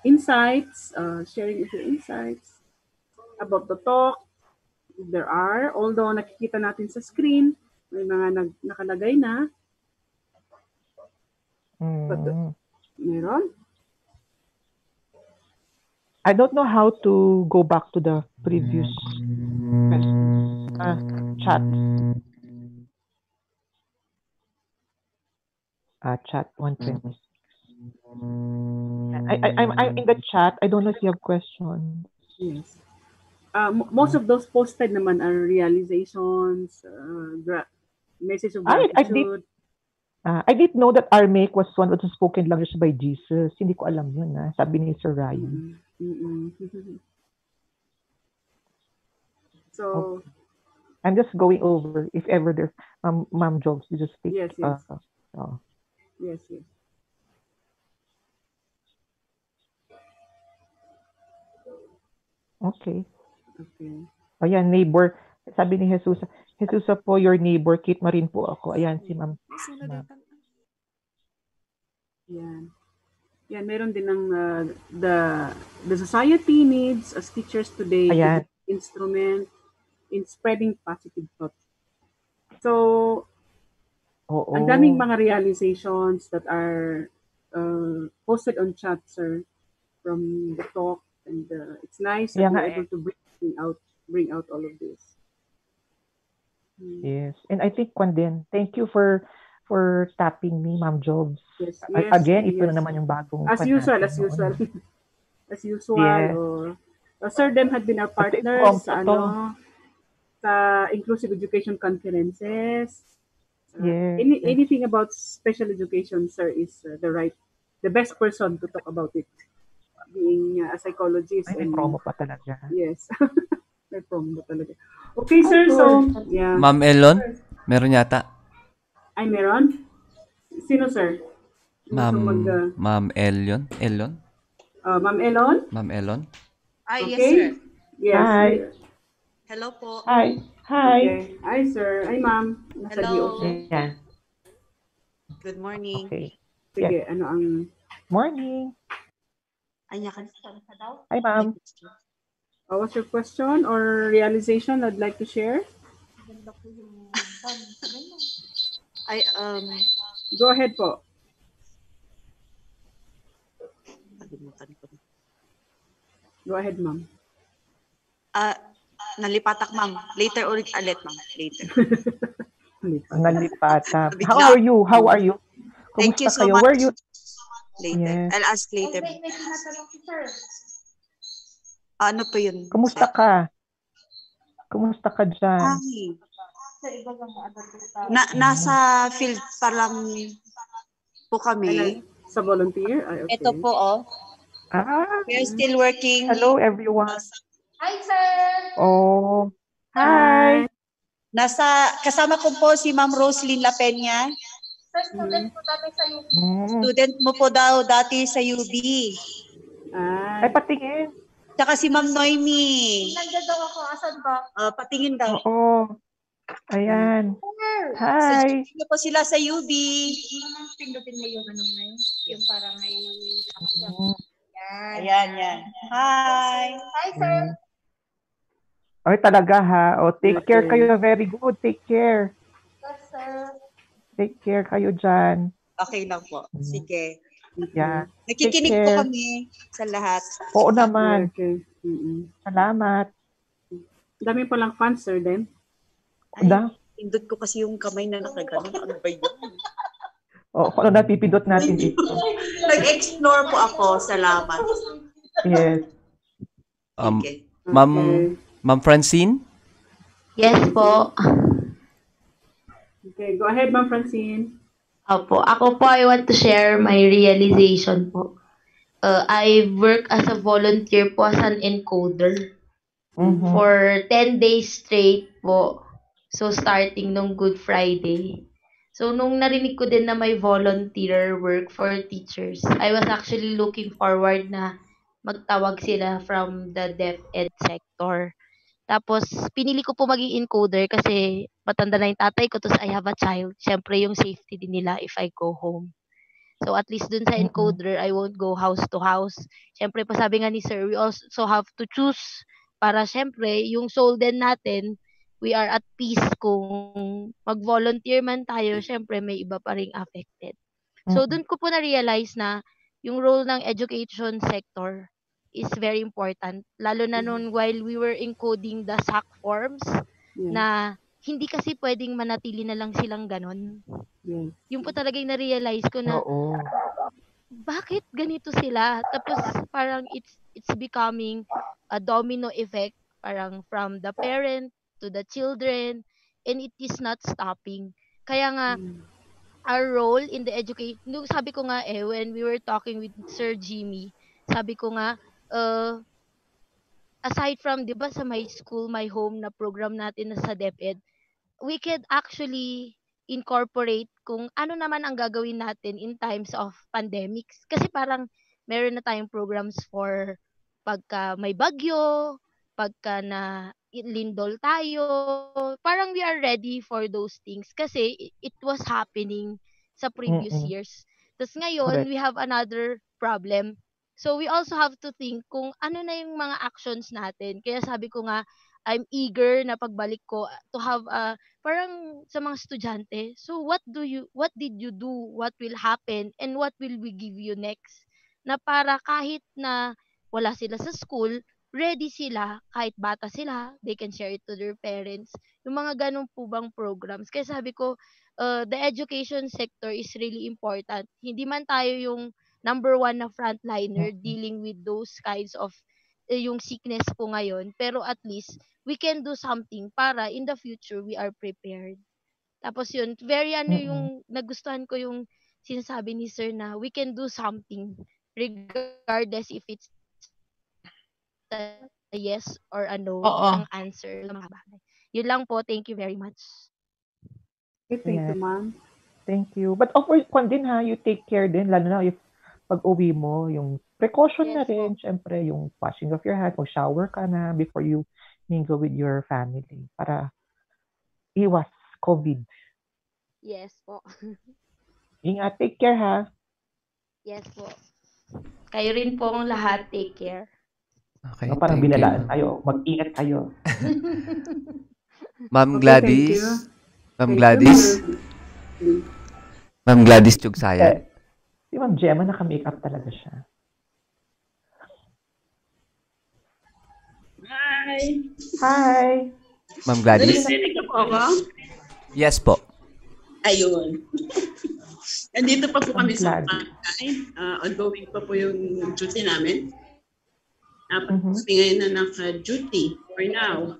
Insights, uh, sharing of your insights about the talk, if there are. Although nakikita natin sa screen, may mga nag, nakalagay na. But, Mm. meron? I don't know how to go back to the previous questions, uh, chat. Uh, chat 126. I, I, I'm, I'm in the chat. I don't know if you have questions. Yes. Uh, most of those posted naman are realizations, uh, gra- message of I, I did gratitude. uh, I didn't know that our make was one that was spoken language by Jesus. Hindi ko alam yun, ah. sabi ni Sir Ryan. Mm-mm. <laughs> so, I'm just going over if ever there's um, Ma'am Jobs, you just take. yes, yes, Uh, oh. Yes, yes. Okay. Okay. Ayan, neighbor. Sabi ni Jesus, Jesus po, your neighbor, Kit Marin po ako. Ayan, si Ma'am. Ma'am. Yan. Yan, meron din ng uh, the the society needs as teachers today to Ayan. be an instrument in spreading positive thoughts. So, Oo. ang daming mga realizations that are uh, posted on chat, sir, from the talk, and uh, it's nice Kaya that we're eh. able to bring out bring out all of this. Hmm. Yes. And I think, kwan din, thank you for for tapping me, Ma'am Jobs. Yes, yes, Again, ito yes. na naman yung bagong As usual, as usual. <laughs> as usual. Yes. Or, uh, Sir Dem had been our partners impromptu sa ano sa inclusive education conferences. Yes. any, anything about special education, sir, is uh, the right, the best person to talk about it. Being uh, a psychologist Ay, and promo pa talaga. yes, <laughs> may promo talaga. Okay, Ay, sir. So, yeah. Ma'am Elon, meron yata. Ay, meron? Sino, sir? Ma'am, mag, uh, Ma'am Elon? Elon? uh, Ma'am Elon? Ma'am Elon? Ah, yes, Okay. sir. Yes. Hi. Hello po. Hi. Hi. Okay. Hi, sir. Hi, ma'am. Nasa Hello. DO. Yeah. Good morning. Okay. Sige, ano ang... Morning. Ay, yakan sa daw. Hi, ma'am. Uh, what's your question or realization I'd like to share? Ay, um, Go ahead po. kalimutan ko. na. Go ahead, ma'am. Ah, nalipatak, ma'am. Later ulit, ulit, ma'am. Later. <laughs> Nalipata. Bigla. How are you? How are you? Thank you Kumusta so kayo? much. Where you? Later. Yes. I'll ask later. Ano po yun? Kumusta ka? Kumusta ka dyan? Ay. Na, nasa field pa lang po kami. Sa volunteer? Ay, okay. Ito po, oh. Ah, We're still working. hello everyone. Hi, sir! Oh, hi. Nasa, kasama ko po si Ma'am Roslyn La Peña. student po namin sa UP. Mm. Student mo po daw dati sa UB. Ah, Ay, patingin. Tsaka si Ma'am Noemi. Nandiyan daw ako, asan ba? Ah, patingin daw. Oo. Ayan. Sa Hi. niyo po sila sa UB. Pindutin mo yung ano ngayon, yung parang may... Mm. Yan. Ayan, yan. Hi. Hi, sir. Ay, talaga ha. O, take care Okay. kayo. Very good. Take care. Yes, sir. Take care kayo dyan. Okay lang po. Sige. Yeah. Nakikinig Take po care. kami sa lahat. Oo naman. okay. Mm-mm. Salamat. Dami palang fans, sir, then. Da. Pindot ko kasi yung kamay na nakaganon. Ano ba yun? O, kung ano napipindot natin dito. Nag-explore po ako. Salamat. Yes. Um, Okay. Ma'am, Okay. Ma'am Francine? Yes po. Okay, go ahead, Ma'am Francine. Opo. Ako po, I want to share my realization po. Uh, I work as a volunteer po as an encoder Mhm. for 10 days straight po. So, starting nung Good Friday. So, nung narinig ko din na may volunteer work for teachers, I was actually looking forward na magtawag sila from the DepEd sector. Tapos, pinili ko po maging encoder kasi matanda na yung tatay ko, tapos I have a child. Siyempre, yung safety din nila if I go home. So, at least dun sa encoder, I won't go house to house. Siyempre, pa sabi nga ni sir, we also have to choose para siyempre, yung soul din natin, we are at peace kung mag-volunteer man tayo, siyempre, may iba pa ring affected. So, dun ko po na-realize na yung role ng education sector is very important. Lalo na nun while we were encoding the SAC forms Yeah. na hindi kasi pwedeng manatili na lang silang ganon. Yes. Yung po talaga yung na-realize ko na Oo. bakit ganito sila? Tapos parang it's it's becoming a domino effect parang from the parent to the children and it is not stopping. Kaya nga Mm. our role in the education, nung sabi ko nga eh, when we were talking with Sir Jimmy, sabi ko nga, uh, aside from, di ba, sa my school, my home na program natin na sa DepEd, we could actually incorporate kung ano naman ang gagawin natin in times of pandemics. Kasi parang meron na tayong programs for pagka may bagyo, pagka na lindol tayo, parang we are ready for those things kasi it was happening sa previous Mm-mm. years. Tapos ngayon, Correct. we have another problem. So we also have to think kung ano na yung mga actions natin. Kaya sabi ko nga, I'm eager na pagbalik ko uh, to have a parang sa mga estudyante. So what do you what did you do? What will happen and what will we give you next? Na para kahit na wala sila sa school, ready sila, kahit bata sila, they can share it to their parents. Yung mga ganun po bang programs. Kaya sabi ko, uh, the education sector is really important. Hindi man tayo yung number one na frontliner dealing with those kinds of eh, yung sickness po ngayon. Pero at least, we can do something para in the future, we are prepared. Tapos yun, very ano Mm-mm. yung, nagustuhan ko yung sinasabi ni sir na we can do something regardless if it's a yes or a no Oo. ang answer ng mga bagay. Yun lang po. Thank you very much. Okay, thank you, ma'am. Thank you. But of course, kung din ha, you take care din, lalo na if pag uwi mo, yung precaution na Yes po. rin, syempre, yung washing of your hands, mag-shower ka na before you mingle with your family para iwas COVID. Yes po. <laughs> Ingat, take care ha. Yes po. Kayo rin po ang lahat. Take care. Okay, No, parang binalaan tayo. Mag-ingat kayo. <laughs> Ma'am Okay, Gladys. thank you. Ma'am Gladys. Ma'am. Ma'am Gladys Chugsayan. Si Ma'am Gemma, naka-makeup talaga siya. Hi! Hi! Ma'am Gladys. Narinig niyo po ako? Yes po. Ayun. <laughs> Nandito pa po kami sa barangay. Uh, ongoing pa po yung duty namin. Dapat Mhm. kami ngayon na naka-duty for now.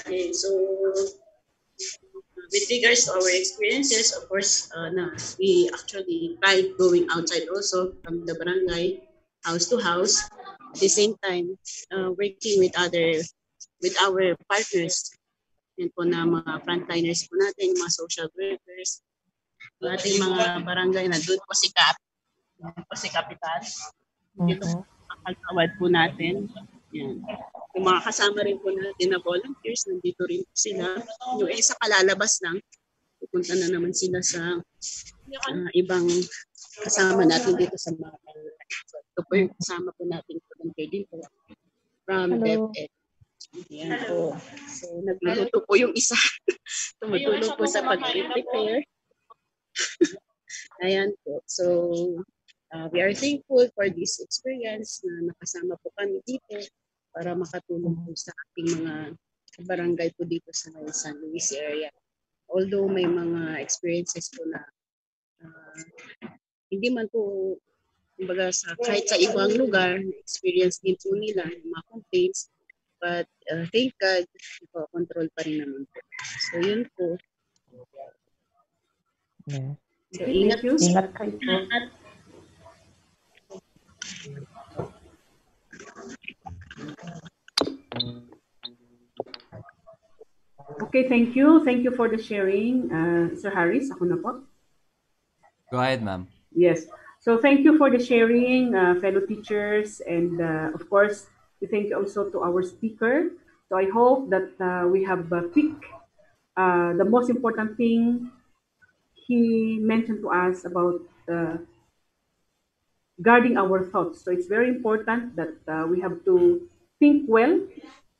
Okay, so with regards to our experiences, of course, uh, na, we actually tried going outside also from the barangay, house to house. At the same time, uh, working with other, with our partners, yun po na mga frontliners po natin, mga social workers, yung ating mga barangay na doon po si Cap, po si Kapitan, dito Mhm. kagawad po natin. Yan. Yung mga kasama rin po natin na volunteers, nandito rin po sila. Yung isa kalalabas lang, pupunta na naman sila sa ah, ibang kasama natin dito sa mga. So, ito po yung kasama po natin volunteer din po from. DepEd. Yan po. So, nagluluto po yung isa. <laughs> Tumutulong po sa pag-prepare. <laughs> Ayan po. So, uh, we are thankful for this experience na nakasama po kami dito para makatulong po sa ating mga barangay po dito sa San Luis area. Although may mga experiences po na uh, hindi man po kumbaga sa kahit sa ibang lugar experience din po nila yung mga complaints but uh, thank God po control pa rin naman po. So yun po. Yes. So ingat Ingat kayo po. at Okay, thank you. Thank you for the sharing, uh, Sir Harris. Ako na po. Go ahead, ma'am. Yes. So thank you for the sharing, uh, fellow teachers, and uh, of course, we thank you also to our speaker. So I hope that uh, we have uh, picked uh, the most important thing he mentioned to us about uh, guarding our thoughts. So it's very important that uh, we have to think well.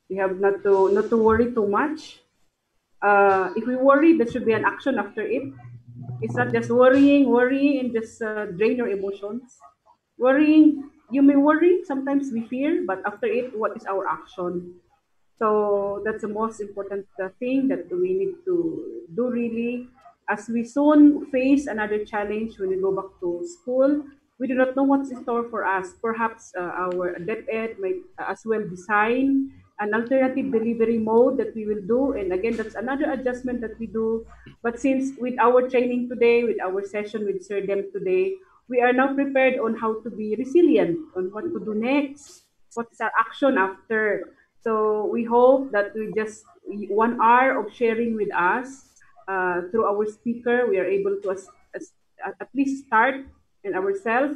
We have not to not to worry too much. Uh, if we worry, there should be an action after it. It's not just worrying, worrying, and just uh, drain your emotions. Worrying, you may worry, sometimes we fear, but after it, what is our action? So that's the most important uh, thing that we need to do really. As we soon face another challenge when we go back to school, we do not know what's in store for us. Perhaps uh, our DepEd might uh, as well design an alternative delivery mode that we will do. And again, that's another adjustment that we do. But since with our training today, with our session with Sir Dem today, we are now prepared on how to be resilient, on what to do next, what is our action after. So we hope that we just one hour of sharing with us uh, through our speaker, we are able to as, as, at least start in ourselves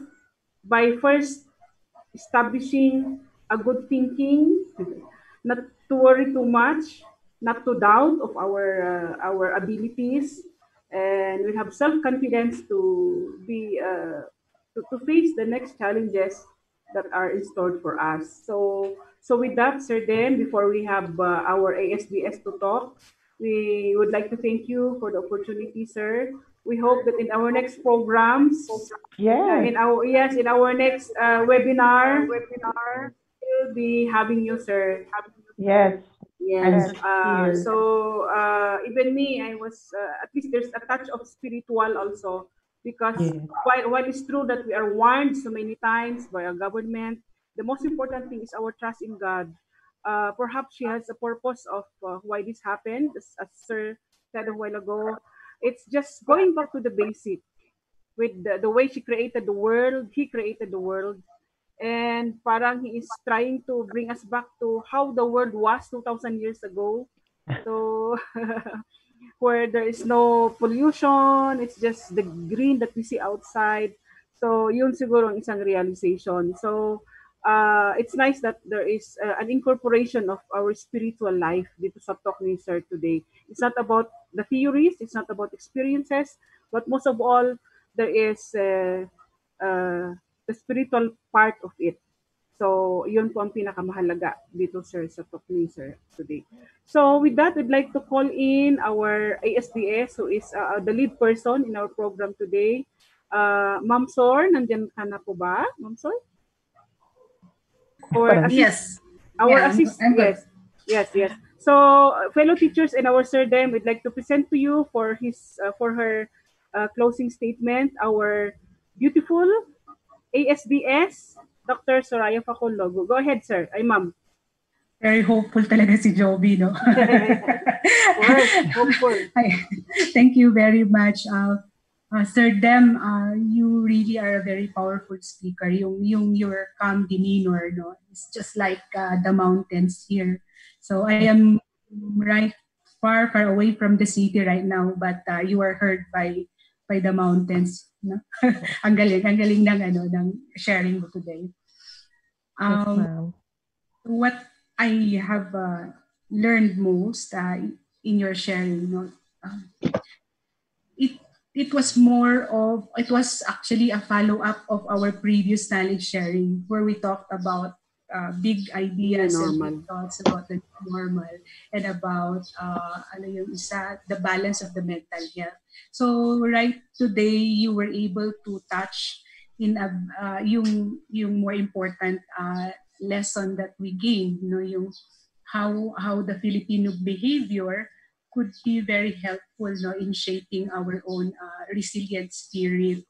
by first establishing a good thinking, <laughs> not to worry too much, not to doubt of our uh, our abilities, and we have self confidence to be uh, to, to face the next challenges that are in store for us. So so with that, Sir Dan, before we have uh, our ASBS to talk, we would like to thank you for the opportunity, sir. We hope that in our next programs, uh, Yes. in our yes, in our next uh, webinar, webinar, we'll be having you, sir. Yes. Yes. I'm Uh, so uh, even me, I was uh, at least there's a touch of spiritual also because Yes. while, while it's true that we are warned so many times by our government, the most important thing is our trust in God. Uh, perhaps she has a purpose of uh, why this happened, as, as Sir said a while ago. It's just going back to the basic with the, the way she created the world, he created the world. And parang he is trying to bring us back to how the world was 2,000 years ago. <laughs> So, <laughs> where there is no pollution, it's just the green that we see outside. So, yun siguro ang isang realization. So, uh, it's nice that there is uh, an incorporation of our spiritual life dito sa talk ni Sir today. It's not about the theories, it's not about experiences, but most of all, there is uh, uh, the spiritual part of it. So, yun po ang pinakamahalaga dito, sir, sa talk ni Sir today. So, with that, we'd like to call in our ASDS, who is uh, the lead person in our program today. Uh, Ma'am Sor, nandyan ka na po ba? Ma'am Sor? Assist- Yes. Our Yeah, I'm- assist, I'm good. yes, yes, yes. So, uh, fellow teachers and our sir Dem, we'd like to present to you for his, uh, for her uh, closing statement, our beautiful ASDS, Dr. Soraya Faculogo. Go ahead, sir. Ay, ma'am. Very hopeful talaga si Joby, no? <laughs> course, hopeful. Thank you very much. Uh, uh, Sir Dem, uh, you really are a very powerful speaker. Yung, yung your calm demeanor, no? It's just like uh, the mountains here. So I am right far, far away from the city right now, but uh, you are heard by by the mountains. No? <laughs> ang galing, ang galing ng, ano, ng sharing mo today. Yes, Um, ma'am. what I have uh, learned most uh, in your sharing, no, um, it was more of it was actually a follow up of our previous knowledge sharing where we talked about uh, big ideas and normal. big thoughts about the normal and about uh, ano yung isa the balance of the mental health. So right today you were able to touch in a uh, yung yung more important uh, lesson that we gained, you know, yung how how the Filipino behavior could be very helpful no, in shaping our own uh, resilient spirit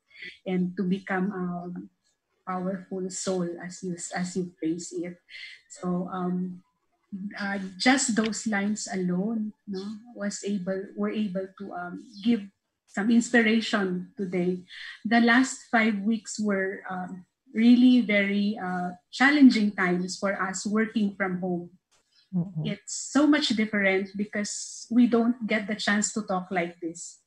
and to become um, powerful soul as you as you phrase it. So um, uh, just those lines alone no, was able were able to um, give some inspiration today. The last five weeks were um, really very uh, challenging times for us working from home Mhm. it's so much different because we don't get the chance to talk like this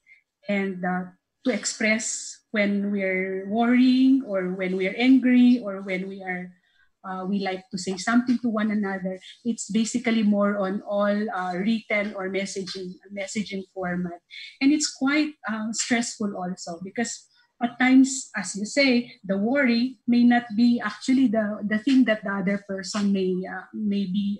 and uh, to express when we're worrying or when we're angry or when we are uh, we like to say something to one another it's basically more on all uh, written or messaging messaging format and it's quite uh, stressful also because at times as you say the worry may not be actually the the thing that the other person may uh, may be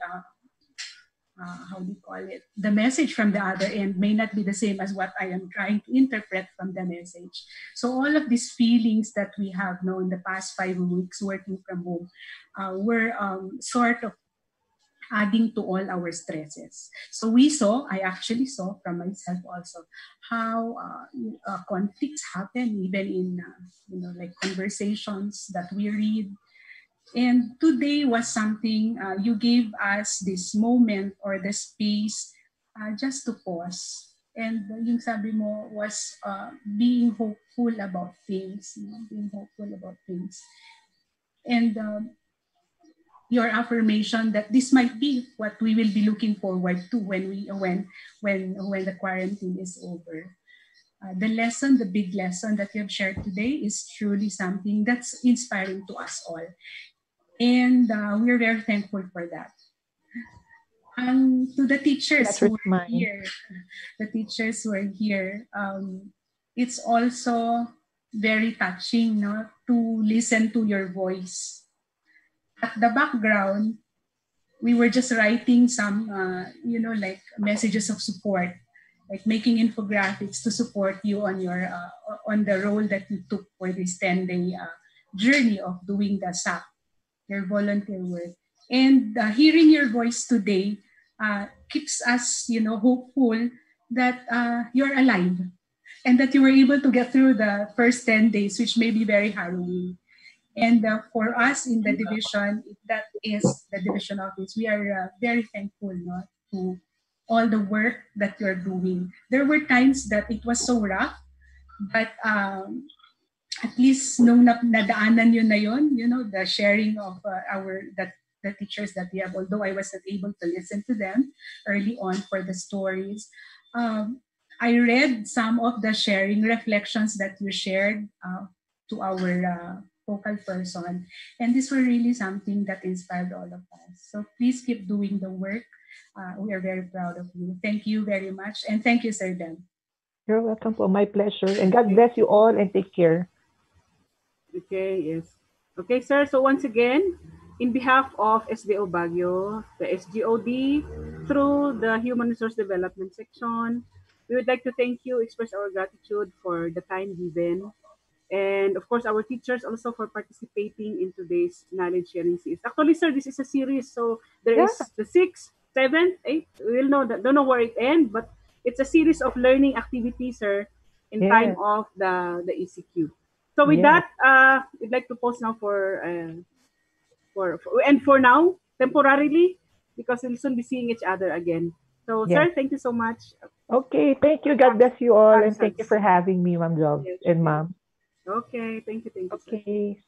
uh, how do you call it? The message from the other end may not be the same as what I am trying to interpret from the message. So all of these feelings that we have now in the past five weeks working from home uh, were um, sort of adding to all our stresses. So we saw, I actually saw from myself also, how uh, uh, conflicts happen even in, uh, you know, like conversations that we read and today was something uh, you gave us this moment or the space uh, just to pause. And yung sabi mo was uh, being hopeful about things, you know, being hopeful about things. And um, your affirmation that this might be what we will be looking forward to when we when when when the quarantine is over. Uh, the lesson, the big lesson that you have shared today is truly something that's inspiring to us all. And uh, we're very thankful for that. And to the teachers who are mine. here, the teachers who are here, um, it's also very touching no, to listen to your voice. At the background, we were just writing some, uh, you know, like messages of support, like making infographics to support you on your uh, on the role that you took for this 10 day uh, journey of doing the SAP your volunteer work. And uh, hearing your voice today uh, keeps us, you know, hopeful that uh, you're alive and that you were able to get through the first 10 days, which may be very harrowing. And uh, for us in the division, that is the division office, we are uh, very thankful no, to all the work that you're doing. There were times that it was so rough, but um, at least nung na, nadaanan yun na yun, you know, the sharing of uh, our, that the teachers that we have, although I wasn't able to listen to them early on for the stories, um, I read some of the sharing reflections that you shared uh, to our uh, focal person. And these were really something that inspired all of us. So please keep doing the work. Uh, we are very proud of you. Thank you very much. And thank you, Sir Dan. You're welcome po. My pleasure. And God bless you all and take care. Okay, yes. Okay, sir. So once again, in behalf of SDO Baguio, the SGOD, through the Human Resource Development section, we would like to thank you, express our gratitude for the time given, and of course, our teachers also for participating in today's knowledge sharing series. Actually, sir, this is a series, so there is Yeah. the sixth, seventh, eighth. We'll know that. Don't know where it ends, but it's a series of learning activities, sir, in Yes. time of the the ECQ. So with Yes. that, uh, we'd like to pause now for, uh, for for and for now temporarily because we'll soon be seeing each other again. So, sir, thank you so much. Okay, thank you. God bless you all and thank you for having me, Ma'am Job Yes, and. Ma'am. Okay, thank you, thank you. sir. Okay.